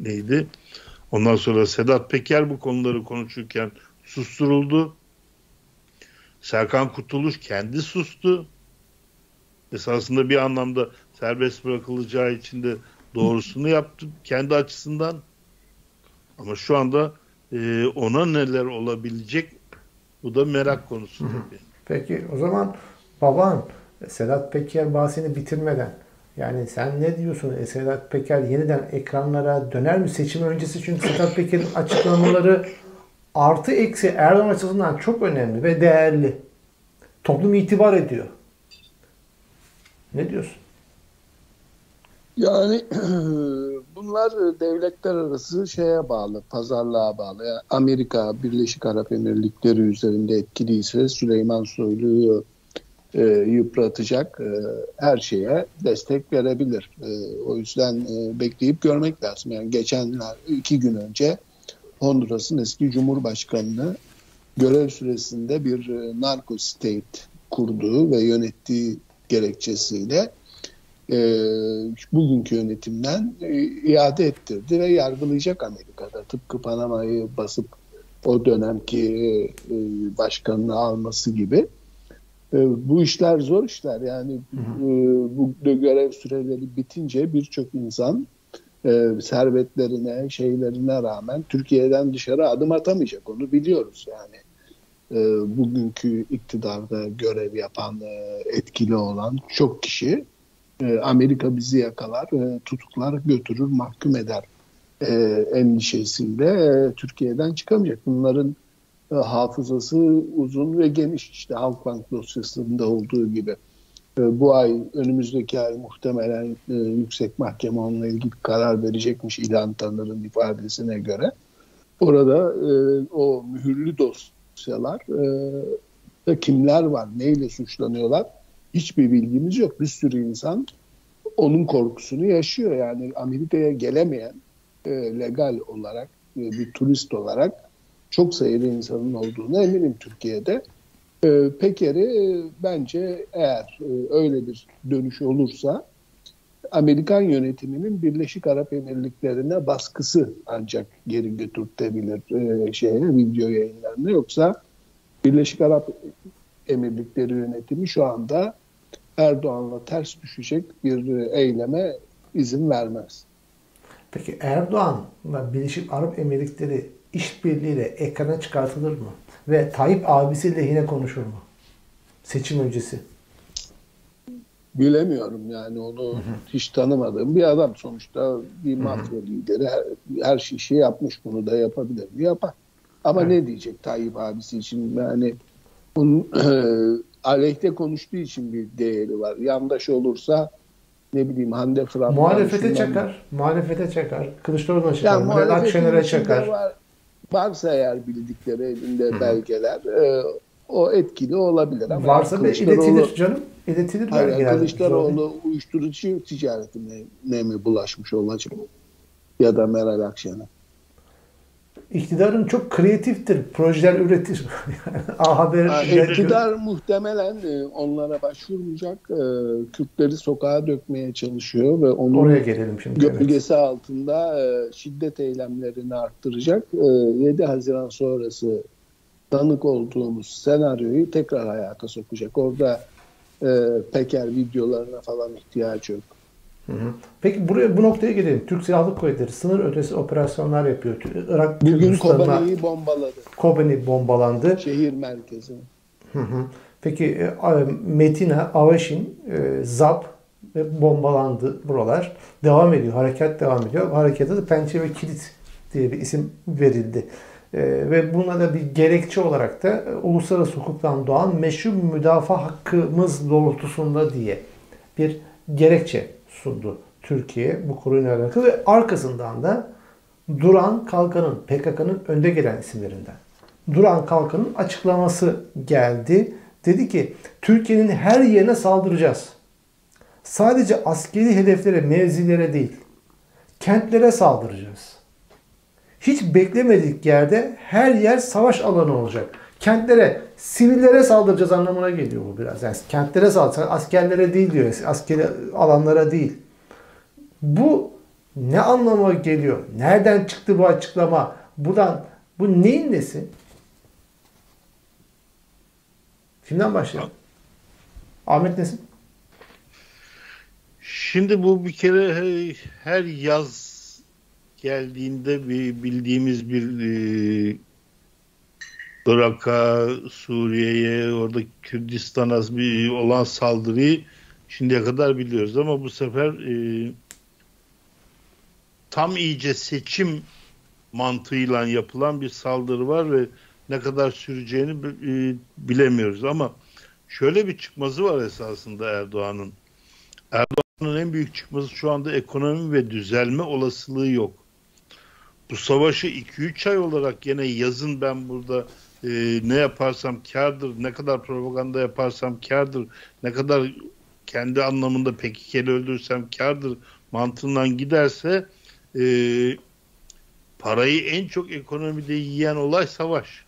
neydi? Ondan sonra Sedat Peker bu konuları konuşurken susturuldu. Serkan Kurtuluş kendi sustu. Esasında bir anlamda serbest bırakılacağı için de doğrusunu yaptı kendi açısından. Ama şu anda e, ona neler olabilecek bu da merak konusu tabii. Peki o zaman baban Sedat Peker bahsini bitirmeden Yani sen ne diyorsun? E, Sedat Peker yeniden ekranlara döner mi seçim öncesi? Çünkü Sedat Peker'in açıklamaları artı eksi Erdoğan açısından çok önemli ve değerli. Toplum itibar ediyor. Ne diyorsun? Yani bunlar devletler arası şeye bağlı, pazarlığa bağlı. Amerika, Birleşik Arap Emirlikleri üzerinde etkiliyse Süleyman Soylu'yu e, yıpratacak e, her şeye destek verebilir. E, o yüzden e, bekleyip görmek lazım. Yani geçenler iki gün önce Honduras'ın eski Cumhurbaşkanı'nı görev süresinde bir e, narco state kurduğu ve yönettiği gerekçesiyle e, bugünkü yönetimden e, iade ettirdi ve yargılayacak Amerika'da. Tıpkı Panama'yı basıp o dönemki e, başkanını alması gibi. E, bu işler zor işler. Yani e, bu görev süreleri bitince birçok insan e, servetlerine, şeylerine rağmen Türkiye'den dışarı adım atamayacak. Onu biliyoruz yani. E, bugünkü iktidarda görev yapan, e, etkili olan çok kişi e, Amerika bizi yakalar, e, tutuklar, götürür, mahkum eder e, endişesiyle e, Türkiye'den çıkamayacak. Bunların e, hafızası uzun ve geniş işte Halkbank dosyasında olduğu gibi. E, bu ay önümüzdeki ay muhtemelen e, yüksek mahkeme onunla ilgili karar verecekmiş İlhan Tanır'ın ifadesine göre. Orada e, o mühürlü dosyalar e, kimler var, neyle suçlanıyorlar hiçbir bilgimiz yok. Bir sürü insan onun korkusunu yaşıyor. Yani Amerika'ya gelemeyen e, legal olarak e, bir turist olarak çok sayıda insanın olduğunu eminim Türkiye'de. E, Peker'i bence eğer e, öyle bir dönüş olursa Amerikan yönetiminin Birleşik Arap Emirlikleri'ne baskısı ancak geri götürtebilir e, şeye, video yayınlarına. Yoksa Birleşik Arap Emirlikleri yönetimi şu anda Erdoğan'la ters düşecek bir e, eyleme izin vermez. Peki Erdoğan'la Birleşik Arap Emirlikleri işbirliğiyle ekrana çıkartılır mı? Ve Tayyip abisi lehine konuşur mu? Seçim öncesi. Bilemiyorum yani onu hiç tanımadığım bir adam sonuçta bir mafya lideri her, her şey yapmış bunu da yapabilir mi yapar. Ama evet. ne diyecek Tayyip abisi için yani bunun aleyhte konuştuğu için bir değeri var. Yandaş olursa ne bileyim Hande Fırat. Muhalefete çakar. Muhalefete çakar. Kılıçdaroğlu'na çakar. Yani Meral Akşener'e çakar. Var, varsa eğer bildikleri elinde belgeler e, o etkili olabilir. Ama Varsa da iletilir canım. İletilir hayır, belgeler. Kılıçdaroğlu uyuşturucu ticaretine ne mi bulaşmış olacak? Ya da Meral Akşener iktidarın çok kreatiftir. Projeler üretir. A Haber yani iktidar muhtemelen e, onlara başvurmayacak. E, Kürtleri sokağa dökmeye çalışıyor ve onun Oraya gelelim şimdi. Gölgesi evet. altında e, şiddet eylemlerini arttıracak. 7 Haziran sonrası tanık olduğumuz senaryoyu tekrar hayata sokacak. Orada Peker videolarına falan ihtiyaç yok. Hı hı. Peki buraya bu noktaya gelelim. Türk Silahlı Kuvvetleri sınır ötesi operasyonlar yapıyor. Irak Bugün Kobani'yi bombaladı. Kobani bombalandı. Şehir merkezi. Hı hı. Peki e, Metina, Avaşin, e, Zap ve bombalandı buralar. Devam ediyor. Harekat devam ediyor. Harekata da Pençe ve Kilit diye bir isim verildi. E, ve buna da bir gerekçe olarak da e, uluslararası hukuktan doğan meşru müdafaa hakkımız doğrultusunda diye bir gerekçe sundu Türkiye bu konuyla alakalı ve arkasından da Duran Kalkan'ın PKK'nın önde gelen isimlerinden. Duran Kalkan'ın açıklaması geldi. Dedi ki Türkiye'nin her yerine saldıracağız. Sadece askeri hedeflere, mevzilere değil, kentlere saldıracağız. Hiç beklemedik yerde her yer savaş alanı olacak. Kentlere, sivillere saldıracağız anlamına geliyor bu biraz. Yani kentlere saldıracağız, askerlere değil diyor. Askeri alanlara değil. Bu ne anlama geliyor? Nereden çıktı bu açıklama? Buradan bu neyin nesi? Kimden başlayalım? Ahmet Nesin? Şimdi bu bir kere her yaz geldiğinde bir bildiğimiz bir e, Irak'a, Suriye'ye, orada Kürdistan'a olan saldırıyı şimdiye kadar biliyoruz ama bu sefer e, tam iyice seçim mantığıyla yapılan bir saldırı var ve ne kadar süreceğini e, bilemiyoruz ama şöyle bir çıkmazı var esasında Erdoğan'ın. Erdoğan'ın en büyük çıkmazı şu anda ekonomi ve düzelme olasılığı yok. Bu savaşı 2-3 ay olarak gene yazın ben burada e, ne yaparsam kardır, ne kadar propaganda yaparsam kardır, ne kadar kendi anlamında PKK'li öldürsem kardır mantığından giderse e, parayı en çok ekonomide yiyen olay savaş.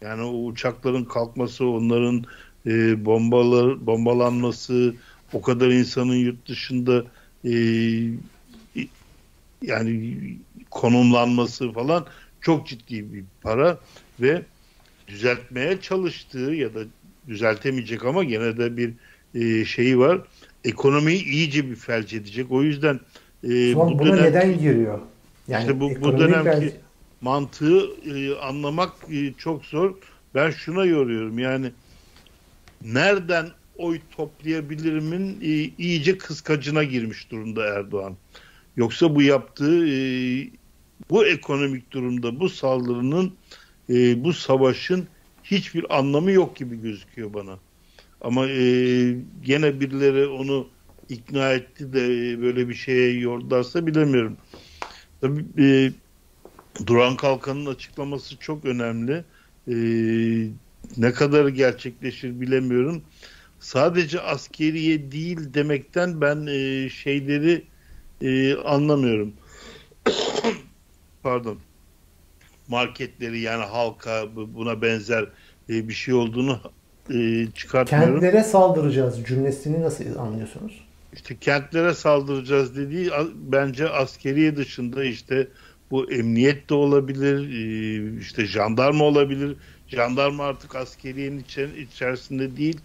Yani o uçakların kalkması, onların e, bombalar bombalanması, o kadar insanın yurt dışında e, yani konumlanması falan çok ciddi bir para ve düzeltmeye çalıştığı ya da düzeltemeyecek ama gene de bir e, şeyi var. Ekonomiyi iyice bir felç edecek. O yüzden e, bu buna dönem, neden giriyor? Yani işte bu, bu dönemki felç... mantığı e, anlamak e, çok zor. Ben şuna yoruyorum yani nereden oy toplayabilirimin e, iyice kıskacına girmiş durumda Erdoğan. Yoksa bu yaptığı e, bu ekonomik durumda bu saldırının e, bu savaşın hiçbir anlamı yok gibi gözüküyor bana. Ama e, gene birileri onu ikna etti de e, böyle bir şeye yordularsa bilemiyorum. Tabii e, Duran Kalkan'ın açıklaması çok önemli. E, ne kadar gerçekleşir bilemiyorum. Sadece askeriye değil demekten ben e, şeyleri e, anlamıyorum. Pardon. Marketleri yani halka buna benzer e, bir şey olduğunu e, çıkartmıyorum. Kentlere saldıracağız cümlesini nasıl anlıyorsunuz? İşte kentlere saldıracağız dediği bence askeriye dışında işte bu emniyet de olabilir, e, işte jandarma olabilir. Jandarma artık askeriyenin içerisinde değil.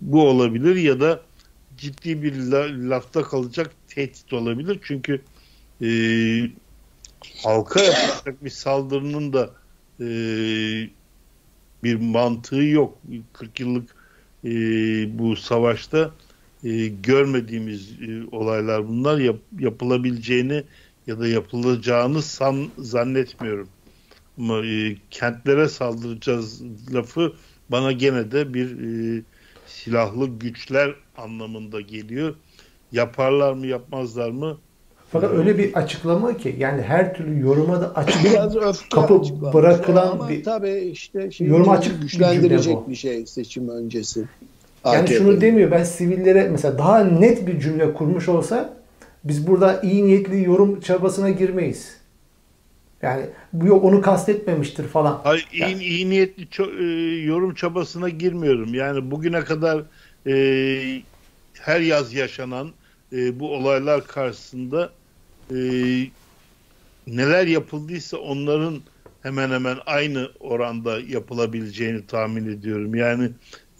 Bu olabilir ya da ciddi bir lafta kalacak tehdit olabilir. Çünkü halka yapacak bir saldırının da e, bir mantığı yok. 40 yıllık e, bu savaşta e, görmediğimiz e, olaylar bunlar yap, yapılabileceğini ya da yapılacağını san, zannetmiyorum. Ama e, kentlere saldıracağız lafı bana gene de bir e, silahlı güçler anlamında geliyor. Yaparlar mı yapmazlar mı? Fakat öyle bir açıklama ki yani her türlü yoruma da açık biraz kapı bırakılan ama bir tabii işte şey yorum açık güçlendirecek bir, bir şey seçim öncesi. Yani AKP. şunu demiyor ben sivillere mesela daha net bir cümle kurmuş olsa biz burada iyi niyetli yorum çabasına girmeyiz. Yani bu yok onu kastetmemiştir falan. Hayır, yani. iyi, iyi niyetli ço- e, yorum çabasına girmiyorum. Yani bugüne kadar e, her yaz yaşanan e, bu olaylar karşısında e, neler yapıldıysa onların hemen hemen aynı oranda yapılabileceğini tahmin ediyorum. Yani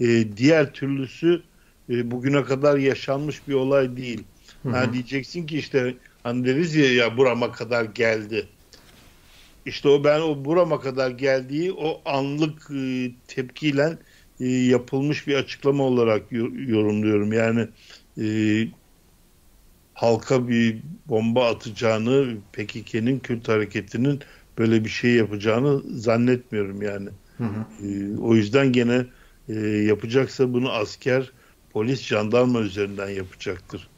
e, diğer türlüsü e, bugüne kadar yaşanmış bir olay değil. Hı hı. Yani diyeceksin ki işte hani deriz ya ya burama kadar geldi. İşte o ben o burama kadar geldiği o anlık e, tepkiyle e, yapılmış bir açıklama olarak yorumluyorum. Yani e, halka bir bomba atacağını, PKK'nin Kürt hareketinin böyle bir şey yapacağını zannetmiyorum yani. Hı hı. E, o yüzden gene e, yapacaksa bunu asker, polis, jandarma üzerinden yapacaktır.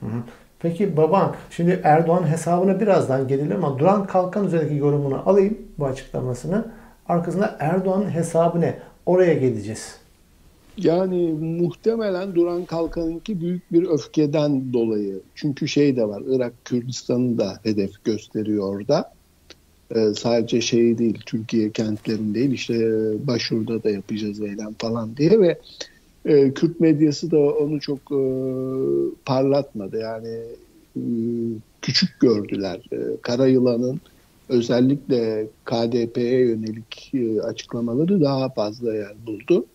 Hı hı. Peki baban, şimdi Erdoğan hesabına birazdan gelelim ama Duran Kalkan üzerindeki yorumunu alayım bu açıklamasını. Arkasında Erdoğan'ın hesabı ne? Oraya geleceğiz. Yani muhtemelen Duran Kalkan'ınki büyük bir öfkeden dolayı. Çünkü şey de var, Irak Kürdistan'ı da hedef gösteriyor orada. Ee, sadece şey değil, Türkiye kentlerinde değil, işte Başur'da da yapacağız eylem falan diye ve e, Kürt medyası da onu çok e, parlatmadı. Yani e, küçük gördüler. E, Karayılan'ın özellikle KDP'ye yönelik e, açıklamaları daha fazla yer buldu.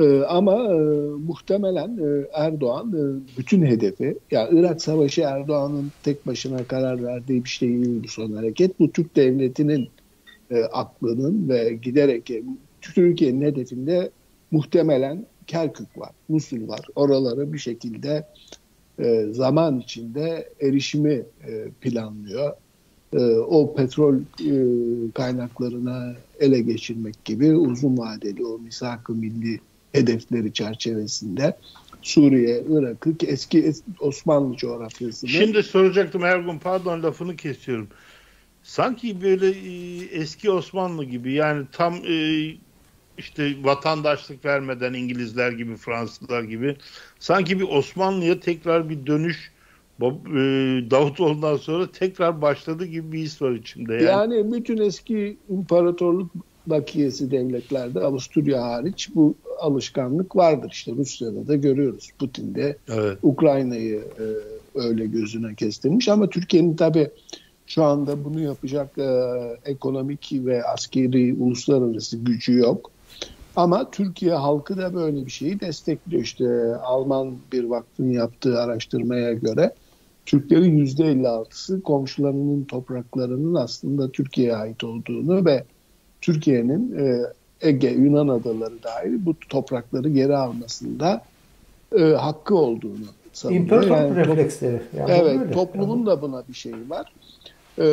E, ama e, muhtemelen e, Erdoğan e, bütün hedefi, yani Irak Savaşı Erdoğan'ın tek başına karar verdiği bir şey değil bu son hareket. Bu Türk devletinin e, aklının ve giderek e, Türkiye'nin hedefinde muhtemelen Kerkük var, Musul var. Oralara bir şekilde e, zaman içinde erişimi e, planlıyor. E, o petrol e, kaynaklarına ele geçirmek gibi uzun vadeli o misak-ı milli hedefleri çerçevesinde Suriye, Irak'ı eski Osmanlı coğrafyasını. Şimdi soracaktım Ergun pardon lafını kesiyorum. Sanki böyle e, eski Osmanlı gibi yani tam e, işte vatandaşlık vermeden İngilizler gibi Fransızlar gibi sanki bir Osmanlı'ya tekrar bir dönüş e, Davutoğlu'ndan sonra tekrar başladı gibi bir his var içimde. Yani, yani bütün eski imparatorluk bakiyesi devletlerde Avusturya hariç bu alışkanlık vardır. İşte Rusya'da da görüyoruz. Putin de evet. Ukrayna'yı e, öyle gözüne kestirmiş ama Türkiye'nin tabii şu anda bunu yapacak e, ekonomik ve askeri uluslararası gücü yok. Ama Türkiye halkı da böyle bir şeyi destekliyor. İşte Alman bir vakfın yaptığı araştırmaya göre Türklerin %56'sı komşularının topraklarının aslında Türkiye'ye ait olduğunu ve Türkiye'nin e, Ege, Yunan adaları dahil bu toprakları geri almasında e, hakkı olduğunu savunuyor. İmparatorluk yani, refleksleri. Yani evet, toplumun da buna bir şeyi var. E,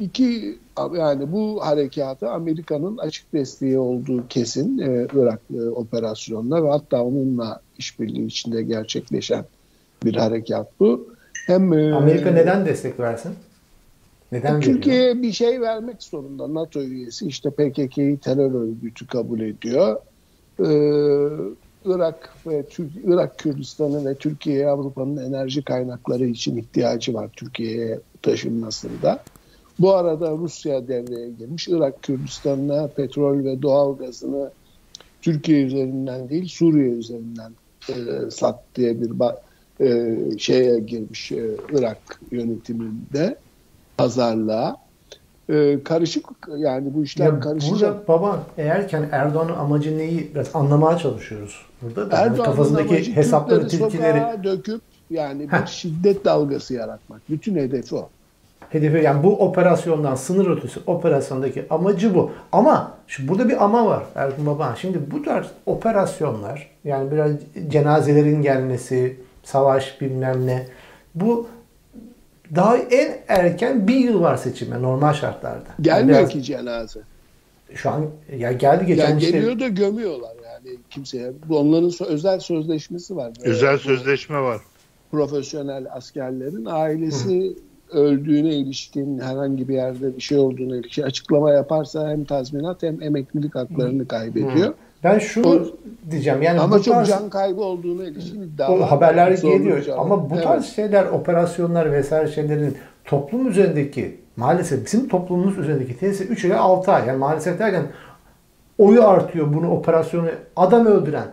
iki yani bu harekatı Amerika'nın açık desteği olduğu kesin e, Irak e, operasyonuna ve hatta onunla işbirliği içinde gerçekleşen bir harekat bu. Hem e, Amerika e, neden destek versin? Neden Türkiye bir şey vermek zorunda. NATO üyesi işte PKK'yı terör örgütü kabul ediyor. Ee, Irak ve Türk, Irak Kürdistan'ı ve Türkiye'ye Avrupa'nın enerji kaynakları için ihtiyacı var Türkiye'ye taşınmasında. Bu arada Rusya devreye girmiş. Irak Kürdistan'ına petrol ve doğal gazını Türkiye üzerinden değil Suriye üzerinden e, sat diye bir e, şeye girmiş e, Irak yönetiminde pazarlığa. Ee, karışık yani bu işler ya karışık. Burada baba eğerken Erdoğan'ın amacı neyi biraz anlamaya çalışıyoruz. Burada da Erdoğan'ın kafasındaki hesapları, tilkileri döküp yani bir şiddet dalgası yaratmak. Bütün hedefi o. Hedefi yani bu operasyondan sınır ötesi operasyondaki amacı bu. Ama şu burada bir ama var Erdoğan Baba. Şimdi bu tarz operasyonlar yani biraz cenazelerin gelmesi, savaş bilmem ne bu daha en erken bir yıl var seçime normal şartlarda. Gelmiyor yani ki cenaze. Şu an ya geldi geçen yani geliyor işte. da gömüyorlar yani kimseye. Onların özel sözleşmesi var. Özel sözleşme var. Profesyonel askerlerin ailesi Hı. öldüğüne ilişkin herhangi bir yerde bir şey olduğuna ilişkin açıklama yaparsa hem tazminat hem emeklilik haklarını kaybediyor. Hı. Ben şunu o, diyeceğim yani ama çok tarz, can kaybı olduğuna ilişkin iddialar haberler geliyor ama bu evet. tarz şeyler operasyonlar vesaire şeylerin toplum üzerindeki maalesef bizim toplumumuz üzerindeki tesiri 3 ile 6 ay yani maalesef derken oyu artıyor bunu operasyonu adam öldüren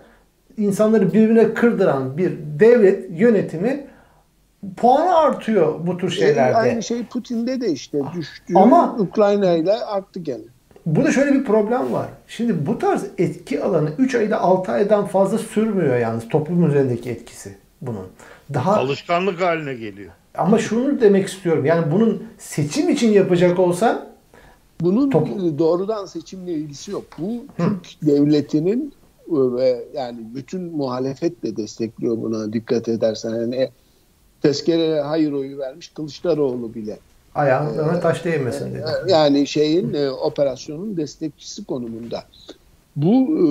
insanları birbirine kırdıran bir devlet yönetimi puanı artıyor bu tür şeylerde. Aynı şey Putin'de de işte düştü. Ama Ukrayna ile arttı gene. Burada şöyle bir problem var. Şimdi bu tarz etki alanı 3 ayda 6 aydan fazla sürmüyor yalnız toplum üzerindeki etkisi bunun. Daha alışkanlık haline geliyor. Ama şunu demek istiyorum. Yani bunun seçim için yapacak olsan bunun top... doğrudan seçimle ilgisi yok. Bu Türk devletinin ve yani bütün muhalefet de destekliyor buna dikkat edersen. Yani tezkereye hayır oyu vermiş Kılıçdaroğlu bile Ayağına ee, taş değmesin dedi. Yani şeyin e, operasyonun destekçisi konumunda. Bu e,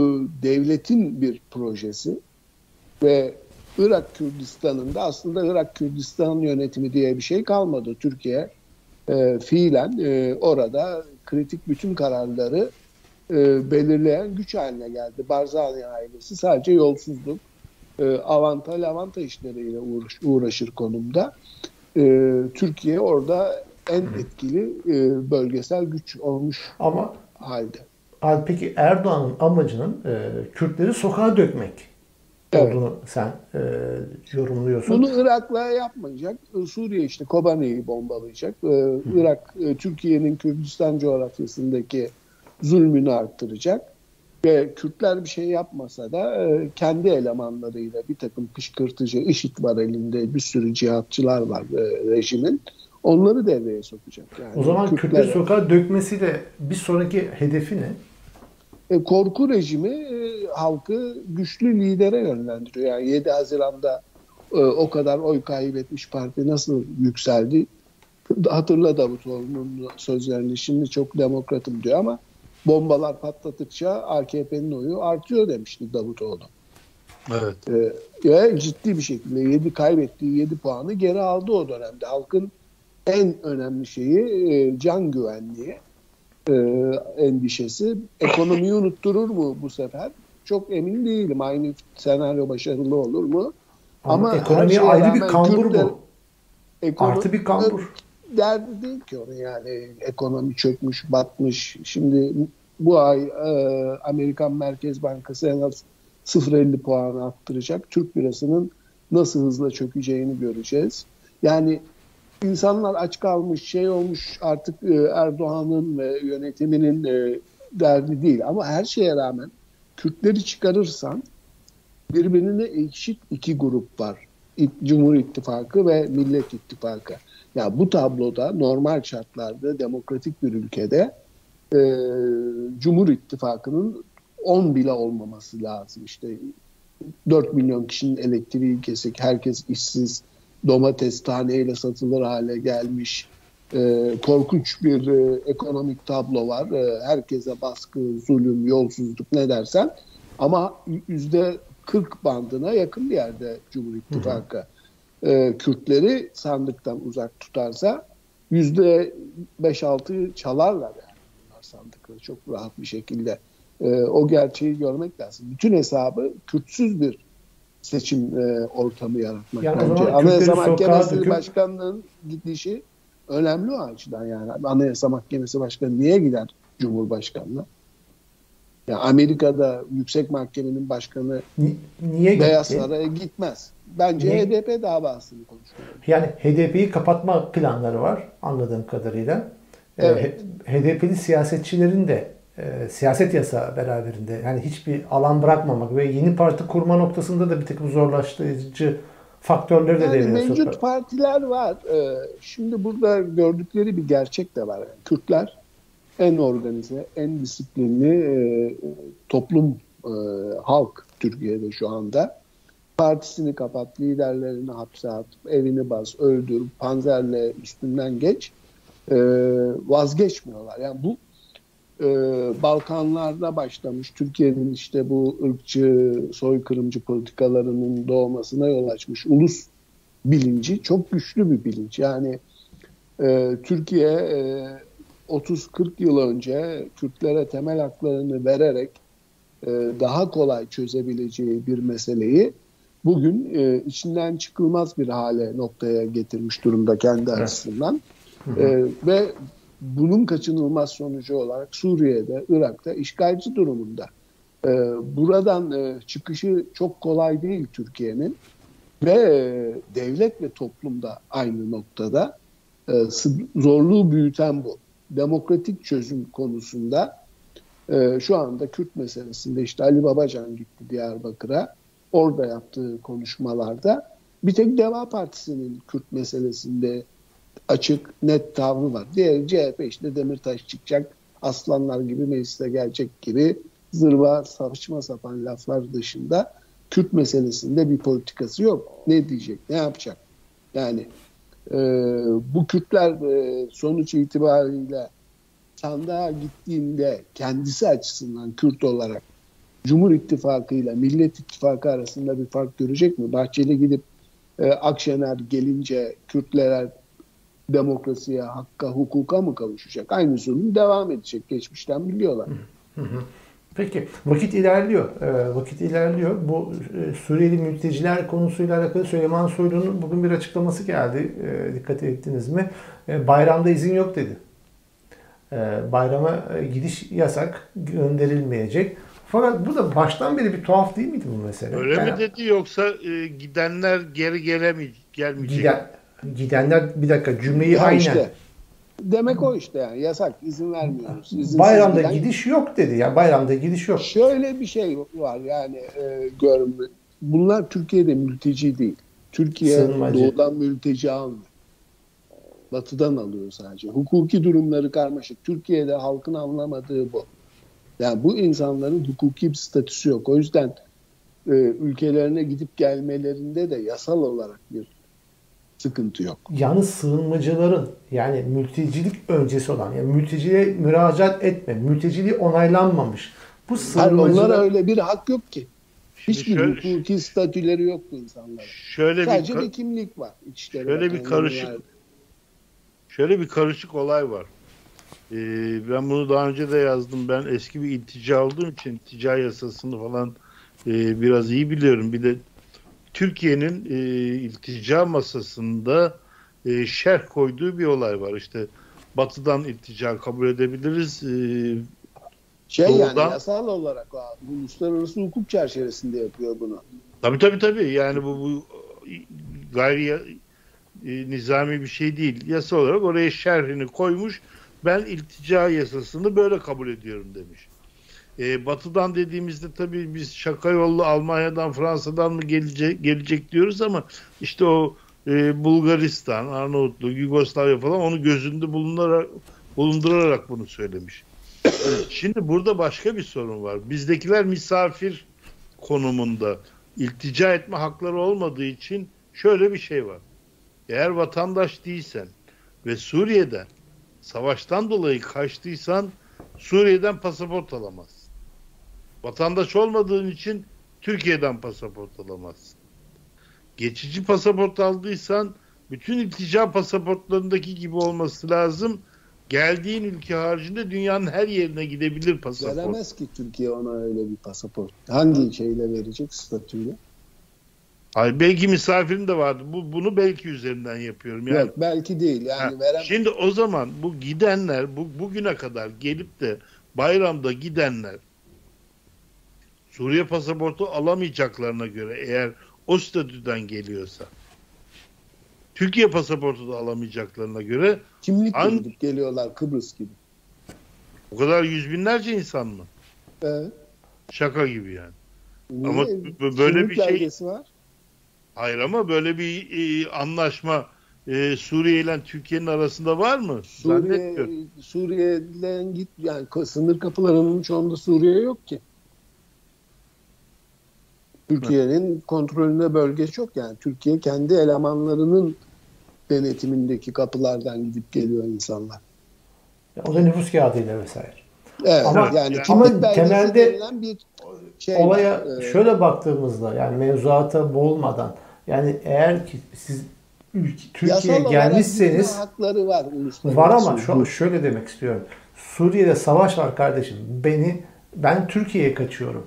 devletin bir projesi ve Irak Kürdistan'ın da aslında Irak Kürdistan yönetimi diye bir şey kalmadı. Türkiye e, fiilen e, orada kritik bütün kararları e, belirleyen güç haline geldi. Barzani ailesi sadece yolsuzluk, e, avanta lavanta işleriyle uğraş, uğraşır konumda. E, Türkiye orada en etkili e, bölgesel güç olmuş Ama halde. Abi peki Erdoğan'ın amacının e, Kürtleri sokağa dökmek evet. olduğunu sen e, yorumluyorsun. Bunu Irak'la yapmayacak. Suriye işte Kobane'yi bombalayacak. E, Irak e, Türkiye'nin Kürdistan coğrafyasındaki zulmünü arttıracak. Ve Kürtler bir şey yapmasa da e, kendi elemanlarıyla bir takım kışkırtıcı IŞİD var elinde bir sürü cihatçılar var e, rejimin. Onları devreye sokacak. Yani o zaman Kürtleri sokağa dökmesiyle bir sonraki hedefi ne? E, korku rejimi e, halkı güçlü lidere yönlendiriyor. Yani 7 Haziran'da e, o kadar oy kaybetmiş parti nasıl yükseldi? Hatırla Davutoğlu'nun sözlerini şimdi çok demokratım diyor ama bombalar patladıkça AKP'nin oyu artıyor demişti Davutoğlu. Evet. Ee, ve ciddi bir şekilde 7 kaybettiği 7 puanı geri aldı o dönemde. Halkın en önemli şeyi e, can güvenliği e, endişesi. Ekonomiyi unutturur mu bu sefer? Çok emin değilim. Aynı senaryo başarılı olur mu? Ama, Ama ekonomiye ayrı bir kambur Kürtler, bu. Ekonomi, Artı bir kambur. Derdi değil ki onun yani. Ekonomi çökmüş, batmış. Şimdi bu ay e, Amerikan Merkez Bankası en az 0.50 puan arttıracak. Türk lirasının nasıl hızla çökeceğini göreceğiz. Yani insanlar aç kalmış, şey olmuş artık e, Erdoğan'ın ve yönetiminin e, derdi değil. Ama her şeye rağmen Kürtleri çıkarırsan birbirine eşit iki grup var. Cumhur İttifakı ve Millet İttifakı. Ya bu tabloda normal şartlarda demokratik bir ülkede e, Cumhur İttifakı'nın 10 bile olmaması lazım. İşte 4 milyon kişinin elektriği kesik, herkes işsiz, domates taneyle satılır hale gelmiş. E, korkunç bir e, ekonomik tablo var. E, herkese baskı, zulüm, yolsuzluk ne dersen. Ama yüzde 40 bandına yakın bir yerde Cumhur İttifakı. E, Kürtleri sandıktan uzak tutarsa yüzde 5-6 çalarlar yani sandıkları çok rahat bir şekilde. E, o gerçeği görmek lazım. Bütün hesabı Kürtsüz bir seçim e, ortamı yaratmak yani bence. Anayasa Mahkemesi döküm... Başkanlığı'nın gidişi önemli o açıdan yani. Anayasa Mahkemesi Başkanı niye gider Cumhurbaşkanı'na? Yani Amerika'da Yüksek Mahkemenin Başkanı niye Beyaz Saray'a gitmez. Bence niye? HDP davasını konuşuyor. Yani HDP'yi kapatma planları var anladığım kadarıyla. Ee, evet. HDP'li siyasetçilerin de e, siyaset yasa beraberinde yani hiçbir alan bırakmamak ve yeni parti kurma noktasında da bir takım zorlaştırıcı faktörleri de yani devreye Mevcut sokuyor. partiler var. Ee, şimdi burada gördükleri bir gerçek de var. Yani Kürtler en organize, en disiplinli e, toplum e, halk Türkiye'de şu anda. Partisini kapat, liderlerini hapse at, evini bas, öldür, panzerle üstünden geç. E, vazgeçmiyorlar. Yani bu e, Balkanlarda başlamış Türkiye'nin işte bu ırkçı, soykırımcı politikalarının doğmasına yol açmış ulus bilinci çok güçlü bir bilinç. Yani e, Türkiye e, 30-40 yıl önce Kürtlere temel haklarını vererek e, daha kolay çözebileceği bir meseleyi bugün e, içinden çıkılmaz bir hale noktaya getirmiş durumda kendi evet. açısından. E, ve bunun kaçınılmaz sonucu olarak Suriye'de, Irak'ta işgalci durumunda. E, buradan e, çıkışı çok kolay değil Türkiye'nin ve e, devlet ve toplum da aynı noktada. E, zorluğu büyüten bu. Demokratik çözüm konusunda e, şu anda Kürt meselesinde işte Ali Babacan gitti Diyarbakır'a. Orada yaptığı konuşmalarda bir tek Deva Partisi'nin Kürt meselesinde açık, net tavrı var. Diğer CHP işte Demirtaş çıkacak, aslanlar gibi meclise gelecek gibi zırva, saçma sapan laflar dışında Kürt meselesinde bir politikası yok. Ne diyecek, ne yapacak? Yani e, bu Kürtler e, sonuç itibariyle sandığa gittiğinde kendisi açısından Kürt olarak Cumhur İttifakı ile Millet İttifakı arasında bir fark görecek mi? Bahçeli gidip e, Akşener gelince Kürtler demokrasiye, hakka, hukuka mı kavuşacak? Aynı sorun devam edecek. Geçmişten biliyorlar. Peki vakit ilerliyor. Ee, vakit ilerliyor. Bu e, Suriyeli mülteciler konusuyla alakalı Süleyman Soylu'nun bugün bir açıklaması geldi. E, dikkat ettiniz mi? E, bayramda izin yok dedi. E, bayrama e, gidiş yasak, gönderilmeyecek. Fakat bu da baştan beri bir tuhaf değil miydi bu mesele? Öyle yani, mi dedi yoksa e, gidenler geri gelemeyecek, gelmeyecek? Giden, Gidenler bir dakika cümleyi ya aynen. Işte, demek o işte yani yasak izin vermiyoruz. İzinsiz bayramda giden... gidiş yok dedi ya bayramda gidiş yok. Şöyle bir şey var yani e, görme. Bunlar Türkiye'de mülteci değil. Türkiye Sığınmacı. doğudan mülteci almıyor. Batıdan alıyor sadece. Hukuki durumları karmaşık. Türkiye'de halkın anlamadığı bu. Yani bu insanların hukuki bir statüsü yok. O yüzden e, ülkelerine gidip gelmelerinde de yasal olarak bir sıkıntı yok. Yalnız sığınmacıların yani mültecilik öncesi olan yani mülteciliğe müracaat etme, mülteciliği onaylanmamış. Bu sığınmacılar... Onlara öyle bir hak yok ki. Hiçbir şöyle, hukuki statüleri yok bu insanların. Şöyle Sadece bir, bir kimlik var. İçişleri şöyle bir karışık yani. şöyle bir karışık olay var. Ee, ben bunu daha önce de yazdım. Ben eski bir iltica olduğum için iltica yasasını falan e, biraz iyi biliyorum. Bir de Türkiye'nin e, iltica masasında e, şerh koyduğu bir olay var. İşte batıdan iltica kabul edebiliriz. E, şey doğudan... yani yasal olarak bu uluslararası hukuk çerçevesinde yapıyor bunu. Tabii tabii tabii. Yani bu, bu gayri e, nizami bir şey değil. Yasa olarak oraya şerhini koymuş. Ben iltica yasasını böyle kabul ediyorum demiş. E, batıdan dediğimizde tabii biz şaka yollu Almanya'dan Fransa'dan mı gelecek, gelecek diyoruz ama işte o e, Bulgaristan, Arnavutluk, Yugoslavya falan onu gözünde bulundurarak, bulundurarak bunu söylemiş. Şimdi burada başka bir sorun var. Bizdekiler misafir konumunda iltica etme hakları olmadığı için şöyle bir şey var. Eğer vatandaş değilsen ve Suriye'den savaştan dolayı kaçtıysan Suriye'den pasaport alamazsın. Vatandaş olmadığın için Türkiye'den pasaport alamazsın. Geçici pasaport aldıysan bütün iltica pasaportlarındaki gibi olması lazım. Geldiğin ülke haricinde dünyanın her yerine gidebilir pasaport. Veremez ki Türkiye ona öyle bir pasaport. Hangi şeyle verecek statüyle? Ay belki misafirim de vardı. Bu bunu belki üzerinden yapıyorum. Yani, Yok belki değil. Yani ha, veremez. Şimdi o zaman bu gidenler bu bugüne kadar gelip de bayramda gidenler Suriye pasaportu alamayacaklarına göre eğer o statüden geliyorsa Türkiye pasaportu da alamayacaklarına göre kimlik an... geliyorlar Kıbrıs gibi. O kadar yüz binlerce insan mı? Evet. Şaka gibi yani. Niye? Ama böyle kimlik bir şey var. Hayır ama böyle bir e, anlaşma e, Suriye ile Türkiye'nin arasında var mı? Suriye, Suriye'den git yani sınır kapılarının çoğunda Suriye yok ki. Türkiye'nin kontrolünde bölge çok yani. Türkiye kendi elemanlarının denetimindeki kapılardan gidip geliyor insanlar. O da nüfus kağıdıyla vesaire. Evet, ama yani ama temelde bir şey olaya var. Şöyle baktığımızda yani mevzuata boğulmadan yani eğer ki siz Türkiye'ye gelmişseniz hakları var. Var ama şu, şöyle demek istiyorum. Suriye'de savaş var kardeşim. Beni ben Türkiye'ye kaçıyorum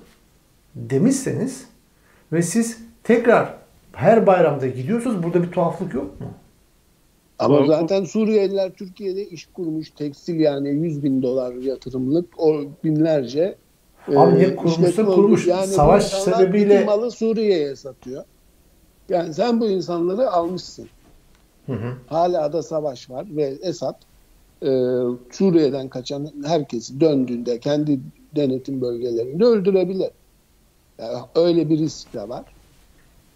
demişseniz ve siz tekrar her bayramda gidiyorsunuz. Burada bir tuhaflık yok mu? Ama zaten Suriyeliler Türkiye'de iş kurmuş tekstil yani 100 bin dolar yatırımlık o binlerce Abi ne kurmuşsa kurmuş. Yani Savaş sebebiyle malı Suriye'ye satıyor. Yani sen bu insanları almışsın. Hı hı. Hala da savaş var ve Esad e, Suriye'den kaçan herkesi döndüğünde kendi denetim bölgelerinde öldürebilir. Yani öyle bir risk de var.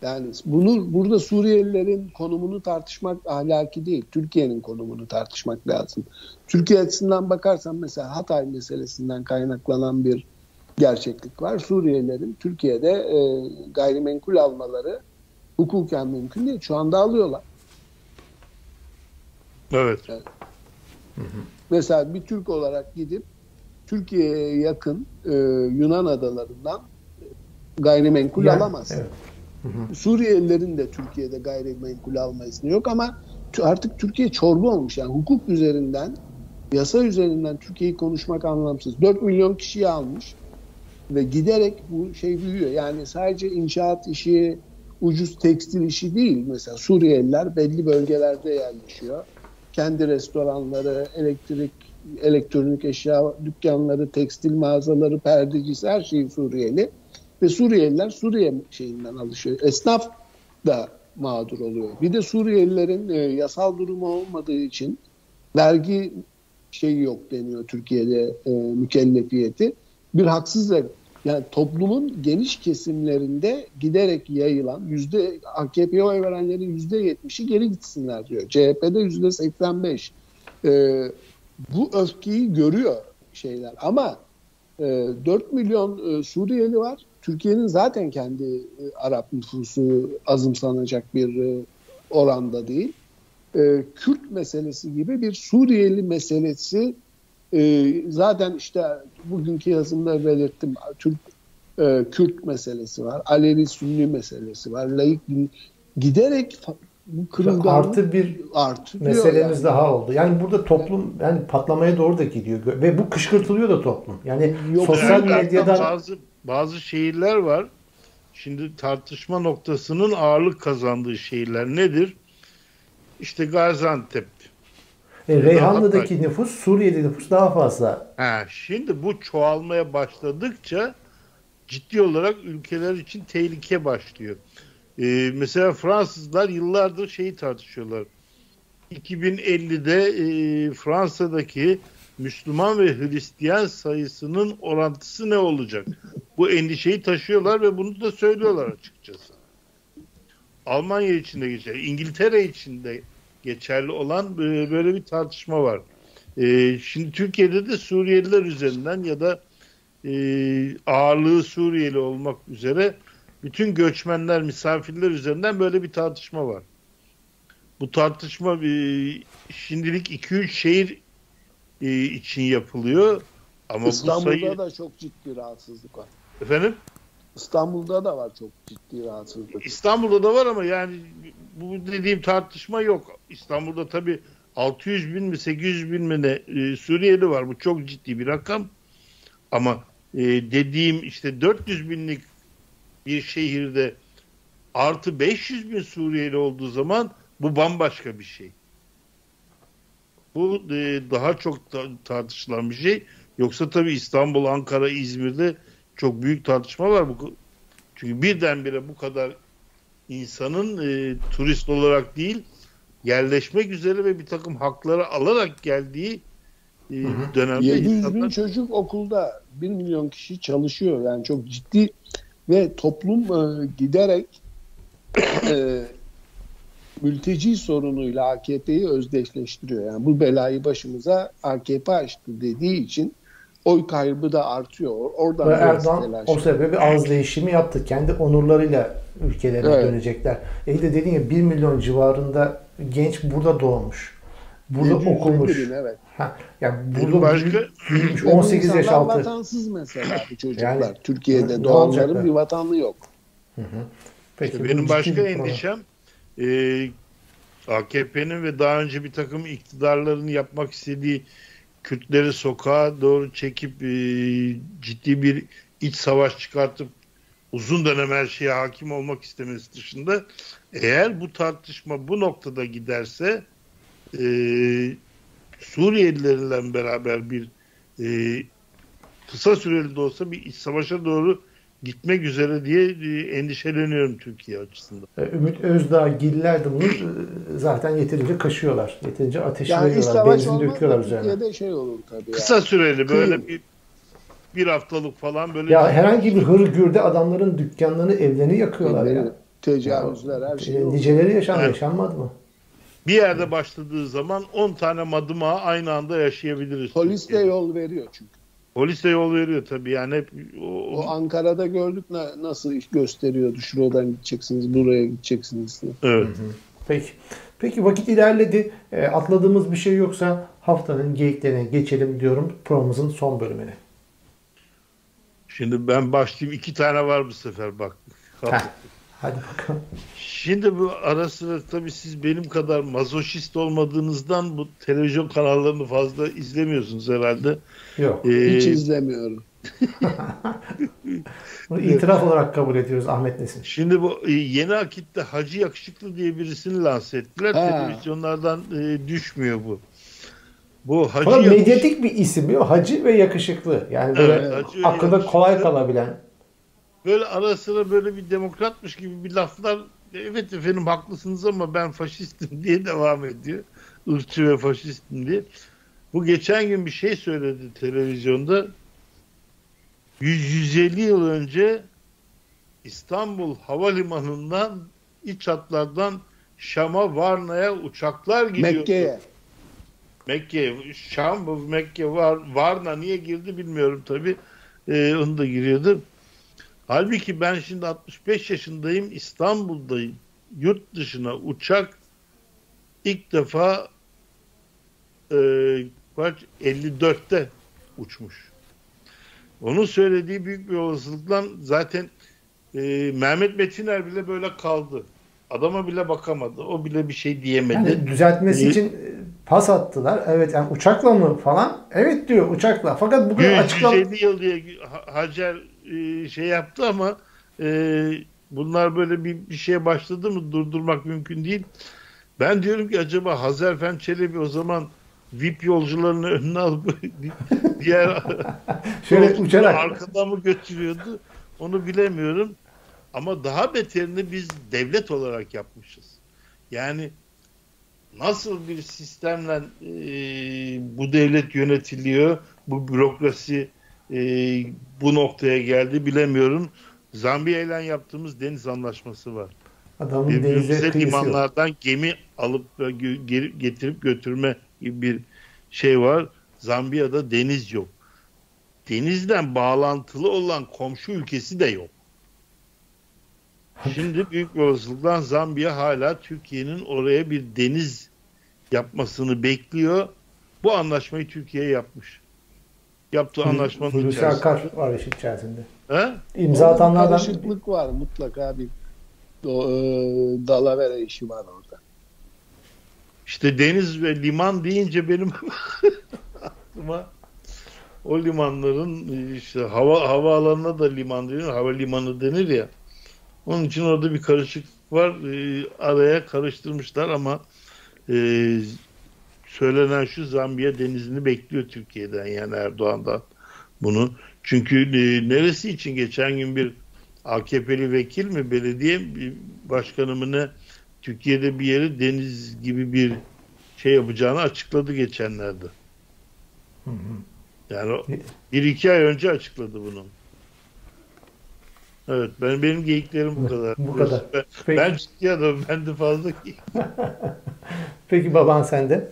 Yani bunu burada Suriyelilerin konumunu tartışmak ahlaki değil. Türkiye'nin konumunu tartışmak lazım. Türkiye açısından bakarsan mesela Hatay meselesinden kaynaklanan bir gerçeklik var. Suriyelilerin Türkiye'de e, gayrimenkul almaları hukuken mümkün değil. Şu anda alıyorlar. Evet. evet. Mesela bir Türk olarak gidip Türkiye'ye yakın e, Yunan adalarından gayrimenkul yani, alamaz. Evet. Suriyelilerin de Türkiye'de gayrimenkul alma izni yok ama artık Türkiye çorba olmuş. Yani hukuk üzerinden, yasa üzerinden Türkiye'yi konuşmak anlamsız. 4 milyon kişiyi almış ve giderek bu şey büyüyor. Yani sadece inşaat işi, ucuz tekstil işi değil. Mesela Suriyeliler belli bölgelerde yerleşiyor. Kendi restoranları, elektrik, elektronik eşya dükkanları, tekstil mağazaları, perdecisi her şeyi Suriyeli. Ve Suriyeliler Suriye şeyinden alışıyor. Esnaf da mağdur oluyor. Bir de Suriyelilerin e, yasal durumu olmadığı için vergi şeyi yok deniyor Türkiye'de e, mükellefiyeti. Bir haksızlık yani toplumun geniş kesimlerinde giderek yayılan yüzde AKP'ye oy verenlerin yüzde yetmişi geri gitsinler diyor. CHP'de yüzde seksen beş. E, bu öfkeyi görüyor şeyler ama E, 4 milyon e, Suriyeli var. Türkiye'nin zaten kendi e, Arap nüfusu azımsanacak bir e, oranda değil. E, Kürt meselesi gibi bir Suriyeli meselesi zaten işte bugünkü yazımda belirttim. Türk Kürt meselesi var. Alevi Sünni meselesi var. Layık giderek bu kırılganlık artı bir artıyor meselemiz yani. daha oldu. Yani burada toplum yani patlamaya doğru da gidiyor ve bu kışkırtılıyor da toplum. Yani Yok, sosyal medyadan bazı bazı şehirler var. Şimdi tartışma noktasının ağırlık kazandığı şehirler nedir? İşte Gaziantep. E, Reyhanlı'daki nüfus Suriyeli nüfus daha fazla. Ha, şimdi bu çoğalmaya başladıkça ciddi olarak ülkeler için tehlike başlıyor. Ee, mesela Fransızlar yıllardır şeyi tartışıyorlar. 2050'de e, Fransa'daki Müslüman ve Hristiyan sayısının orantısı ne olacak? Bu endişeyi taşıyorlar ve bunu da söylüyorlar açıkçası. Almanya için de geçerli, İngiltere için de geçerli olan e, böyle bir tartışma var. E, şimdi Türkiye'de de Suriyeliler üzerinden ya da e, ağırlığı Suriyeli olmak üzere bütün göçmenler, misafirler üzerinden böyle bir tartışma var. Bu tartışma şimdilik 2-3 şehir e, için yapılıyor. Ama İstanbul'da bu sayı... da çok ciddi rahatsızlık var. Efendim? İstanbul'da da var çok ciddi rahatsızlık. İstanbul'da da var ama yani bu dediğim tartışma yok. İstanbul'da tabii 600 bin mi 800 bin mi ne e, Suriyeli var. Bu çok ciddi bir rakam. Ama e, dediğim işte 400 binlik bir şehirde artı 500 bin Suriyeli olduğu zaman bu bambaşka bir şey. Bu e, daha çok ta- tartışılan bir şey. Yoksa tabii İstanbul, Ankara, İzmir'de çok büyük tartışma var. Bu, çünkü birdenbire bu kadar insanın e, turist olarak değil yerleşmek üzere ve bir takım hakları alarak geldiği e, dönemde 700 insanlar... bin çocuk okulda 1 milyon kişi çalışıyor. Yani çok ciddi ve toplum e, giderek e, mülteci sorunuyla AKP'yi özdeşleştiriyor. Yani bu belayı başımıza AKP açtı dediği için oy kaybı da artıyor. Oradan Ve Erdoğan o sebebi az değişimi yaptı. Kendi onurlarıyla ülkelerine evet. dönecekler. E de dediğim gibi 1 milyon civarında genç burada doğmuş. Burada okumuş. Bin, evet. Ha, yani burada başka, büyümüş, 18 yaş altı. vatansız mesela bu çocuklar. Yani, Türkiye'de doğanların bir vatanlı yok. Hı hı. Peki, işte benim başka endişem e, AKP'nin ve daha önce bir takım iktidarların yapmak istediği Kürtleri sokağa doğru çekip e, ciddi bir iç savaş çıkartıp uzun dönem her şeye hakim olmak istemesi dışında eğer bu tartışma bu noktada giderse e, Suriyelilerle beraber bir e, kısa süreli de olsa bir iç savaşa doğru gitmek üzere diye e, endişeleniyorum Türkiye açısından. E, Ümit Özdağ, Giller de bunu e, zaten yeterince kaşıyorlar. Yeterince ateş yani veriyorlar. Benzin döküyorlar üzerine. Şey olur tabii. Kısa yani. süreli böyle bir bir haftalık falan böyle. Ya herhangi bir hırgürde adamların dükkanlarını, evlerini yakıyorlar Evleri, ya. Tecavüzler her şey. Niceleri yaşandı, yani, yaşanmadı mı? Bir yerde başladığı zaman 10 tane madıma aynı anda yaşayabiliriz. Polis de yol veriyor çünkü. Polis de yol veriyor tabii yani hep o, o Ankara'da gördük na, nasıl iş gösteriyordu. Şuradan gideceksiniz, buraya gideceksiniz diye. Evet. Hı hı. Peki. Peki vakit ilerledi. E, atladığımız bir şey yoksa haftanın geyiklerine geçelim diyorum programımızın son bölümüne. Şimdi ben başlayayım. iki tane var bu sefer bak. Heh, hadi bakalım. Şimdi bu ara sıra tabii siz benim kadar mazoşist olmadığınızdan bu televizyon kanallarını fazla izlemiyorsunuz herhalde. Yok. Ee, hiç izlemiyorum. Bunu itiraf olarak kabul ediyoruz Ahmet Nesin. Şimdi bu e, yeni akitte Hacı Yakışıklı diye birisini lanse ettiler. Ha. Televizyonlardan e, düşmüyor bu. Bu Hacı Yakışıklı... medyatik bir isim yok. Hacı ve yakışıklı. Yani böyle evet, akılda kolay kalabilen. Böyle ara sıra böyle bir demokratmış gibi bir laflar evet efendim haklısınız ama ben faşistim diye devam ediyor. Irkçı ve faşistim diye. Bu geçen gün bir şey söyledi televizyonda. 100-150 yıl önce İstanbul Havalimanı'ndan iç hatlardan Şam'a Varna'ya uçaklar gidiyordu. Mekke'ye. Mekke, Şam, Mekke var, Varna niye girdi bilmiyorum tabi. e, onu da giriyordu. Halbuki ben şimdi 65 yaşındayım. İstanbul'dayım. Yurt dışına uçak ilk defa e, 54'te uçmuş. Onun söylediği büyük bir olasılıkla zaten e, Mehmet Metiner bile böyle kaldı. Adama bile bakamadı. O bile bir şey diyemedi. Yani düzeltmesi Ee, için pas attılar. Evet yani uçakla mı falan? Evet diyor uçakla. Fakat bugün açıklama 150 yıl diye Ha- Hacer e, şey yaptı ama e, bunlar böyle bir, bir şeye başladı mı durdurmak mümkün değil. Ben diyorum ki acaba Hazerfen Çelebi o zaman VIP yolcularını önüne alıp diğer şöyle uçarak arkadan mı götürüyordu onu bilemiyorum. Ama daha beterini biz devlet olarak yapmışız. Yani nasıl bir sistemle e, bu devlet yönetiliyor, bu bürokrasi e, bu noktaya geldi bilemiyorum. Zambiya ile yaptığımız deniz anlaşması var. adamın Birbirimize kıyısı yok. limanlardan gemi alıp getirip götürme gibi bir şey var. Zambiya'da deniz yok. Denizden bağlantılı olan komşu ülkesi de yok. Şimdi büyük bir olasılıkla Zambiya hala Türkiye'nin oraya bir deniz yapmasını bekliyor. Bu anlaşmayı Türkiye yapmış. Yaptığı anlaşmanın Hulusi içerisinde. Akar var işin içerisinde. He? İmza atanlardan karışıklık var mutlaka bir o, e, dalavera işi var orada. İşte deniz ve liman deyince benim aklıma o limanların işte hava havaalanına da liman denir, hava limanı denir ya. Onun için orada bir karışıklık var. Ee, araya karıştırmışlar ama e, söylenen şu Zambiya denizini bekliyor Türkiye'den yani Erdoğan'dan bunu. Çünkü e, neresi için geçen gün bir AKP'li vekil mi belediye başkanı ne Türkiye'de bir yeri deniz gibi bir şey yapacağını açıkladı geçenlerde. Yani o- bir iki ay önce açıkladı bunu. Evet ben benim geyiklerim bu kadar. Bu kadar. Ben, Peki. ben ciddi adamım. Ben de fazla geyik. Peki baban sende.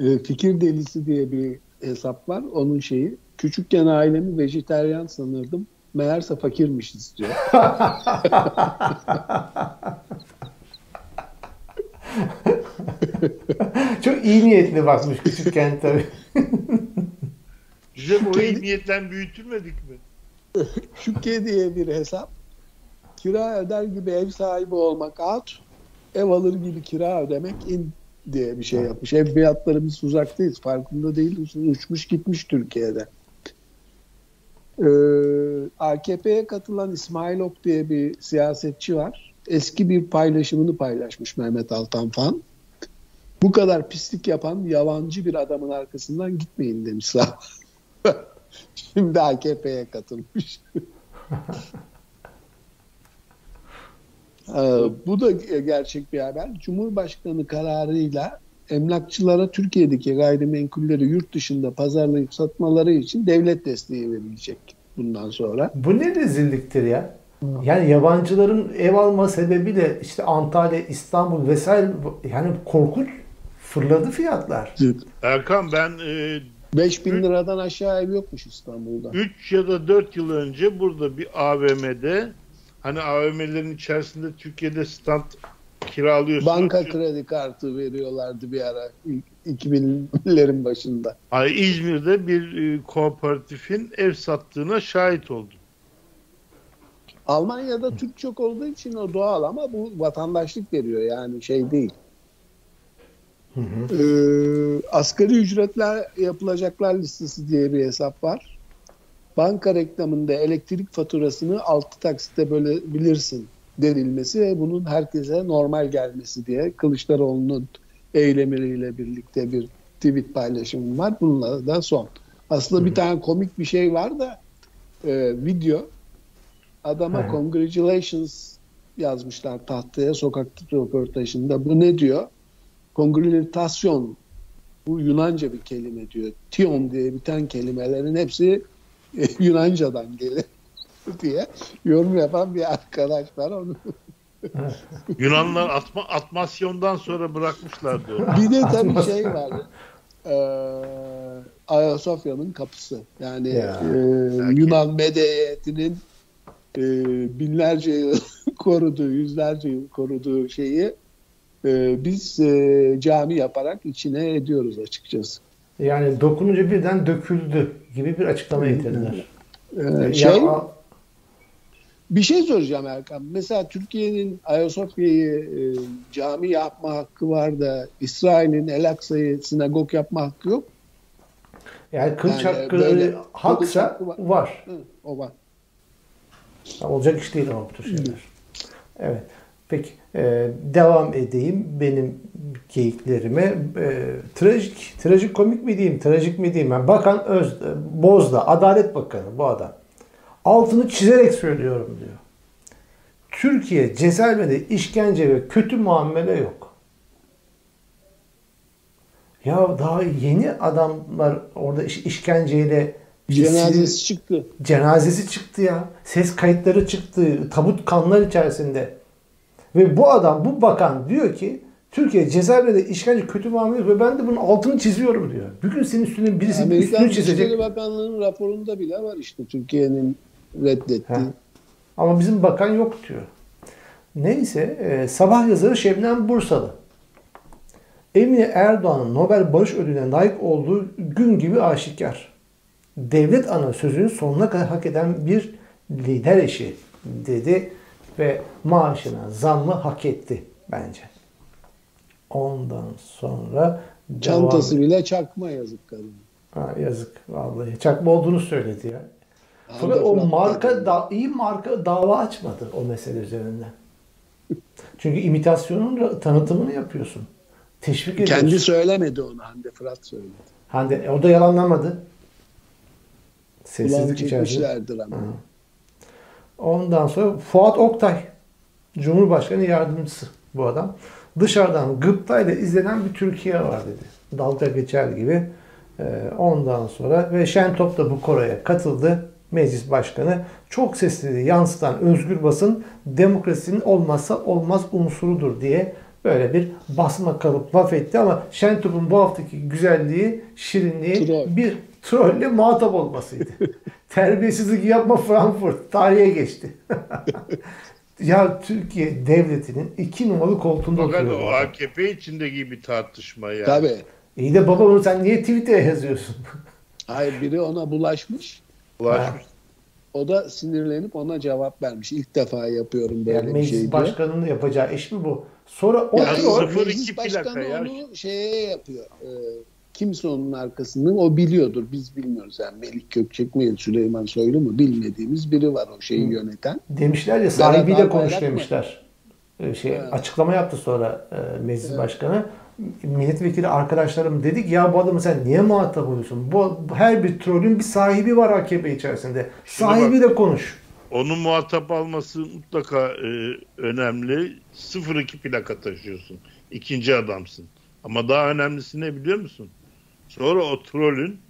E, Fikir Delisi diye bir hesap var. Onun şeyi. Küçükken ailemi vejeteryan sanırdım. Meğerse fakirmişiz diyor. Çok iyi niyetli bakmış küçükken tabii. Bize bu iyi niyetten büyütülmedik mi? Şükke diye bir hesap. Kira öder gibi ev sahibi olmak out, ev alır gibi kira ödemek in diye bir şey yapmış. Ev fiyatları biz uzaktayız. Farkında değiliz. Uçmuş gitmiş Türkiye'de. Ee, AKP'ye katılan İsmail Ok diye bir siyasetçi var. Eski bir paylaşımını paylaşmış Mehmet Altan falan. Bu kadar pislik yapan yabancı bir adamın arkasından gitmeyin demişler. Şimdi AKP'ye katılmış. Ee, bu da gerçek bir haber. Cumhurbaşkanı kararıyla emlakçılara Türkiye'deki gayrimenkulleri yurt dışında pazarlayıp satmaları için devlet desteği verilecek bundan sonra. Bu ne rezilliktir ya? Yani yabancıların ev alma sebebi de işte Antalya, İstanbul vesaire yani korkunç fırladı fiyatlar. Erkan ben e, 5000 liradan aşağı ev yokmuş İstanbul'da. 3 ya da 4 yıl önce burada bir AVM'de hani AVM'lerin içerisinde Türkiye'de stand kiralıyorsunuz. Banka kredi kartı veriyorlardı bir ara ilk 2000'lerin başında. Ay, İzmir'de bir e, kooperatifin ev sattığına şahit oldum. Almanya'da Türk çok olduğu için o doğal ama bu vatandaşlık veriyor yani şey değil. Ee, asgari ücretler yapılacaklar listesi diye bir hesap var. Banka reklamında elektrik faturasını 6 taksite bölebilirsin denilmesi ve bunun herkese normal gelmesi diye Kılıçdaroğlu'nun eylemiyle birlikte bir tweet paylaşımı var. Bununla da son. Aslında bir tane komik bir şey var da e, video adama congratulations yazmışlar tahtaya sokak röportajında. Bu ne diyor? Congratulation bu Yunanca bir kelime diyor. Tion diye biten kelimelerin hepsi Yunanca'dan gelir diye yorum yapan bir arkadaş var. Onu. Yunanlar atma, atmasyondan sonra bırakmışlar diyor. Bir de tabii şey var. e, Ayasofya'nın kapısı. Yani Ya. e, Yunan medeniyetinin e, binlerce yıl koruduğu, yüzlerce yıl koruduğu şeyi e, biz e, cami yaparak içine ediyoruz açıkçası. Yani dokununca birden döküldü gibi bir açıklama getirdiler. E, Ya, şey, a- bir şey soracağım Erkan. Mesela Türkiye'nin Ayasofya'yı e, cami yapma hakkı var da İsrail'in El Aksa'yı sinagog yapma hakkı yok. yani kılıç Yani hakkı haksa hakkı var. var. Hı, o var. Olacak iş değil ama bu tür şeyler. Evet. Peki e, devam edeyim benim geyiklerime. E, trajik, trajik komik mi diyeyim, trajik mi diyeyim? Yani Bakan Öz, e, Bozda, Adalet Bakanı bu adam. Altını çizerek söylüyorum diyor. Türkiye cezaevinde işkence ve kötü muamele yok. Ya daha yeni adamlar orada iş, işkenceyle Cenazesi çıktı. cenazesi çıktı ya. Ses kayıtları çıktı. Tabut kanlar içerisinde. Ve bu adam, bu bakan diyor ki Türkiye cezaevinde işkence kötü muamele ve ben de bunun altını çiziyorum diyor. Bugün senin üstüne birisi Amerikan üstünü çizecek. Dışişleri Bakanlığı'nın raporunda bile var işte Türkiye'nin reddettiği. Ama bizim bakan yok diyor. Neyse e, sabah yazarı Şebnem Bursalı. Emine Erdoğan'ın Nobel Barış Ödülü'ne layık olduğu gün gibi aşikar. Devlet ana sözünü sonuna kadar hak eden bir lider eşi dedi ve maaşına zammı hak etti bence. Ondan sonra devam Çantası bile çakma yazık kadın. Ha, yazık vallahi. Çakma olduğunu söyledi ya. Fakat o marka da, iyi marka dava açmadı o mesele üzerinden. Çünkü imitasyonun tanıtımını yapıyorsun. Teşvik ediyorsun. Kendi söylemedi onu Hande Fırat söyledi. Hande, o da yalanlamadı. Sessizlik içerisinde. ama. Ondan sonra Fuat Oktay, Cumhurbaşkanı yardımcısı bu adam. Dışarıdan gıptayla izlenen bir Türkiye var dedi. Dalga geçer gibi. Ee, ondan sonra ve Şentop da bu koroya katıldı. Meclis Başkanı çok sesli yansıtan özgür basın demokrasinin olmazsa olmaz unsurudur diye böyle bir basma kalıp laf etti ama Şentop'un bu haftaki güzelliği, şirinliği bir trolle muhatap olmasıydı. Terbiyesizlik yapma Frankfurt tarihe geçti. ya Türkiye devletinin iki numaralı koltuğunda Fakat oturuyor. o bu adam. AKP içindeki bir tartışma yani. Tabii. İyi de baba bunu sen niye Twitter'e yazıyorsun? Hayır biri ona bulaşmış. Ulaşmış. O da sinirlenip ona cevap vermiş. İlk defa yapıyorum böyle Yani bir meclis şey diye. başkanının yapacağı iş mi bu? Sonra o meclis başkanı ya. onu şeye yapıyor. Ee, kimse onun arkasından o biliyordur. Biz bilmiyoruz. Yani Melik Gökçek mi Süleyman Soylu mu bilmediğimiz biri var o şeyi yöneten. demişler ya sahibiyle konuş mı? demişler. Ee, Şey, Evet. Açıklama yaptı sonra e, meclis başkanı. Milletvekili arkadaşlarım dedik ya bu adamı sen niye muhatap oluyorsun? Bu, her bir trollün bir sahibi var AKP içerisinde. Şuna Sahibiyle konuş. Onun muhatap alması mutlaka e, önemli. 0-2 plaka taşıyorsun. İkinci adamsın. Ama daha önemlisi ne biliyor musun? Sonra o trollün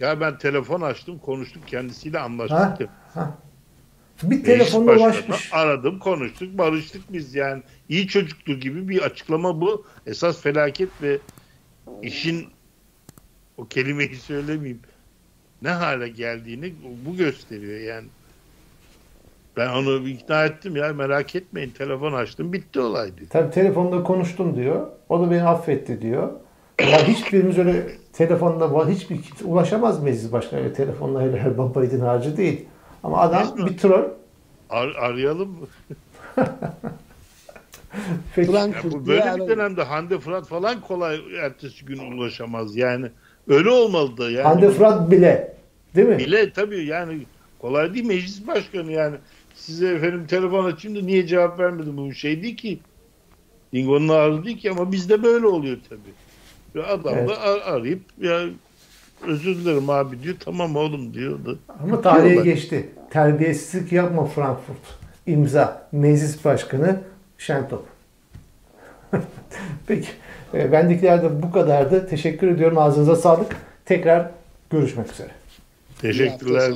ya ben telefon açtım konuştuk kendisiyle anlaştık. Ha? Bir telefonla ulaşmış. Aradım konuştuk barıştık biz yani. iyi çocukluğu gibi bir açıklama bu. Esas felaket ve işin o kelimeyi söylemeyeyim ne hale geldiğini bu gösteriyor yani. Ben onu ikna ettim ya merak etmeyin telefon açtım bitti olay diyor. Tabii telefonda konuştum diyor. O da beni affetti diyor. Ya hiçbirimiz öyle telefonda hiçbir kimse ulaşamaz meclis başkanı öyle telefonla hele her babaydın harcı değil. Ama adam bir troll. Ar- arayalım mı? Peki. Ya bu böyle bir dönemde Hande Fırat falan kolay ertesi gün ulaşamaz yani. Öyle olmalı da yani. Hande Fırat bile. Değil mi? Bile tabii yani kolay değil meclis başkanı yani. Size efendim telefon açayım da niye cevap vermedim bu şey değil ki. Dingo'nun ağrı değil ki ama bizde böyle oluyor tabii. Ve adam Evet. da ar- arayıp ya özür dilerim abi diyor tamam oğlum diyor da. Ama tarihe geçti. Terbiyesizlik yapma Frankfurt. İmza. Meclis Başkanı Şentop. Peki. E, bendekiler de bu kadardı. Teşekkür ediyorum. Ağzınıza sağlık. Tekrar görüşmek üzere. Teşekkürler.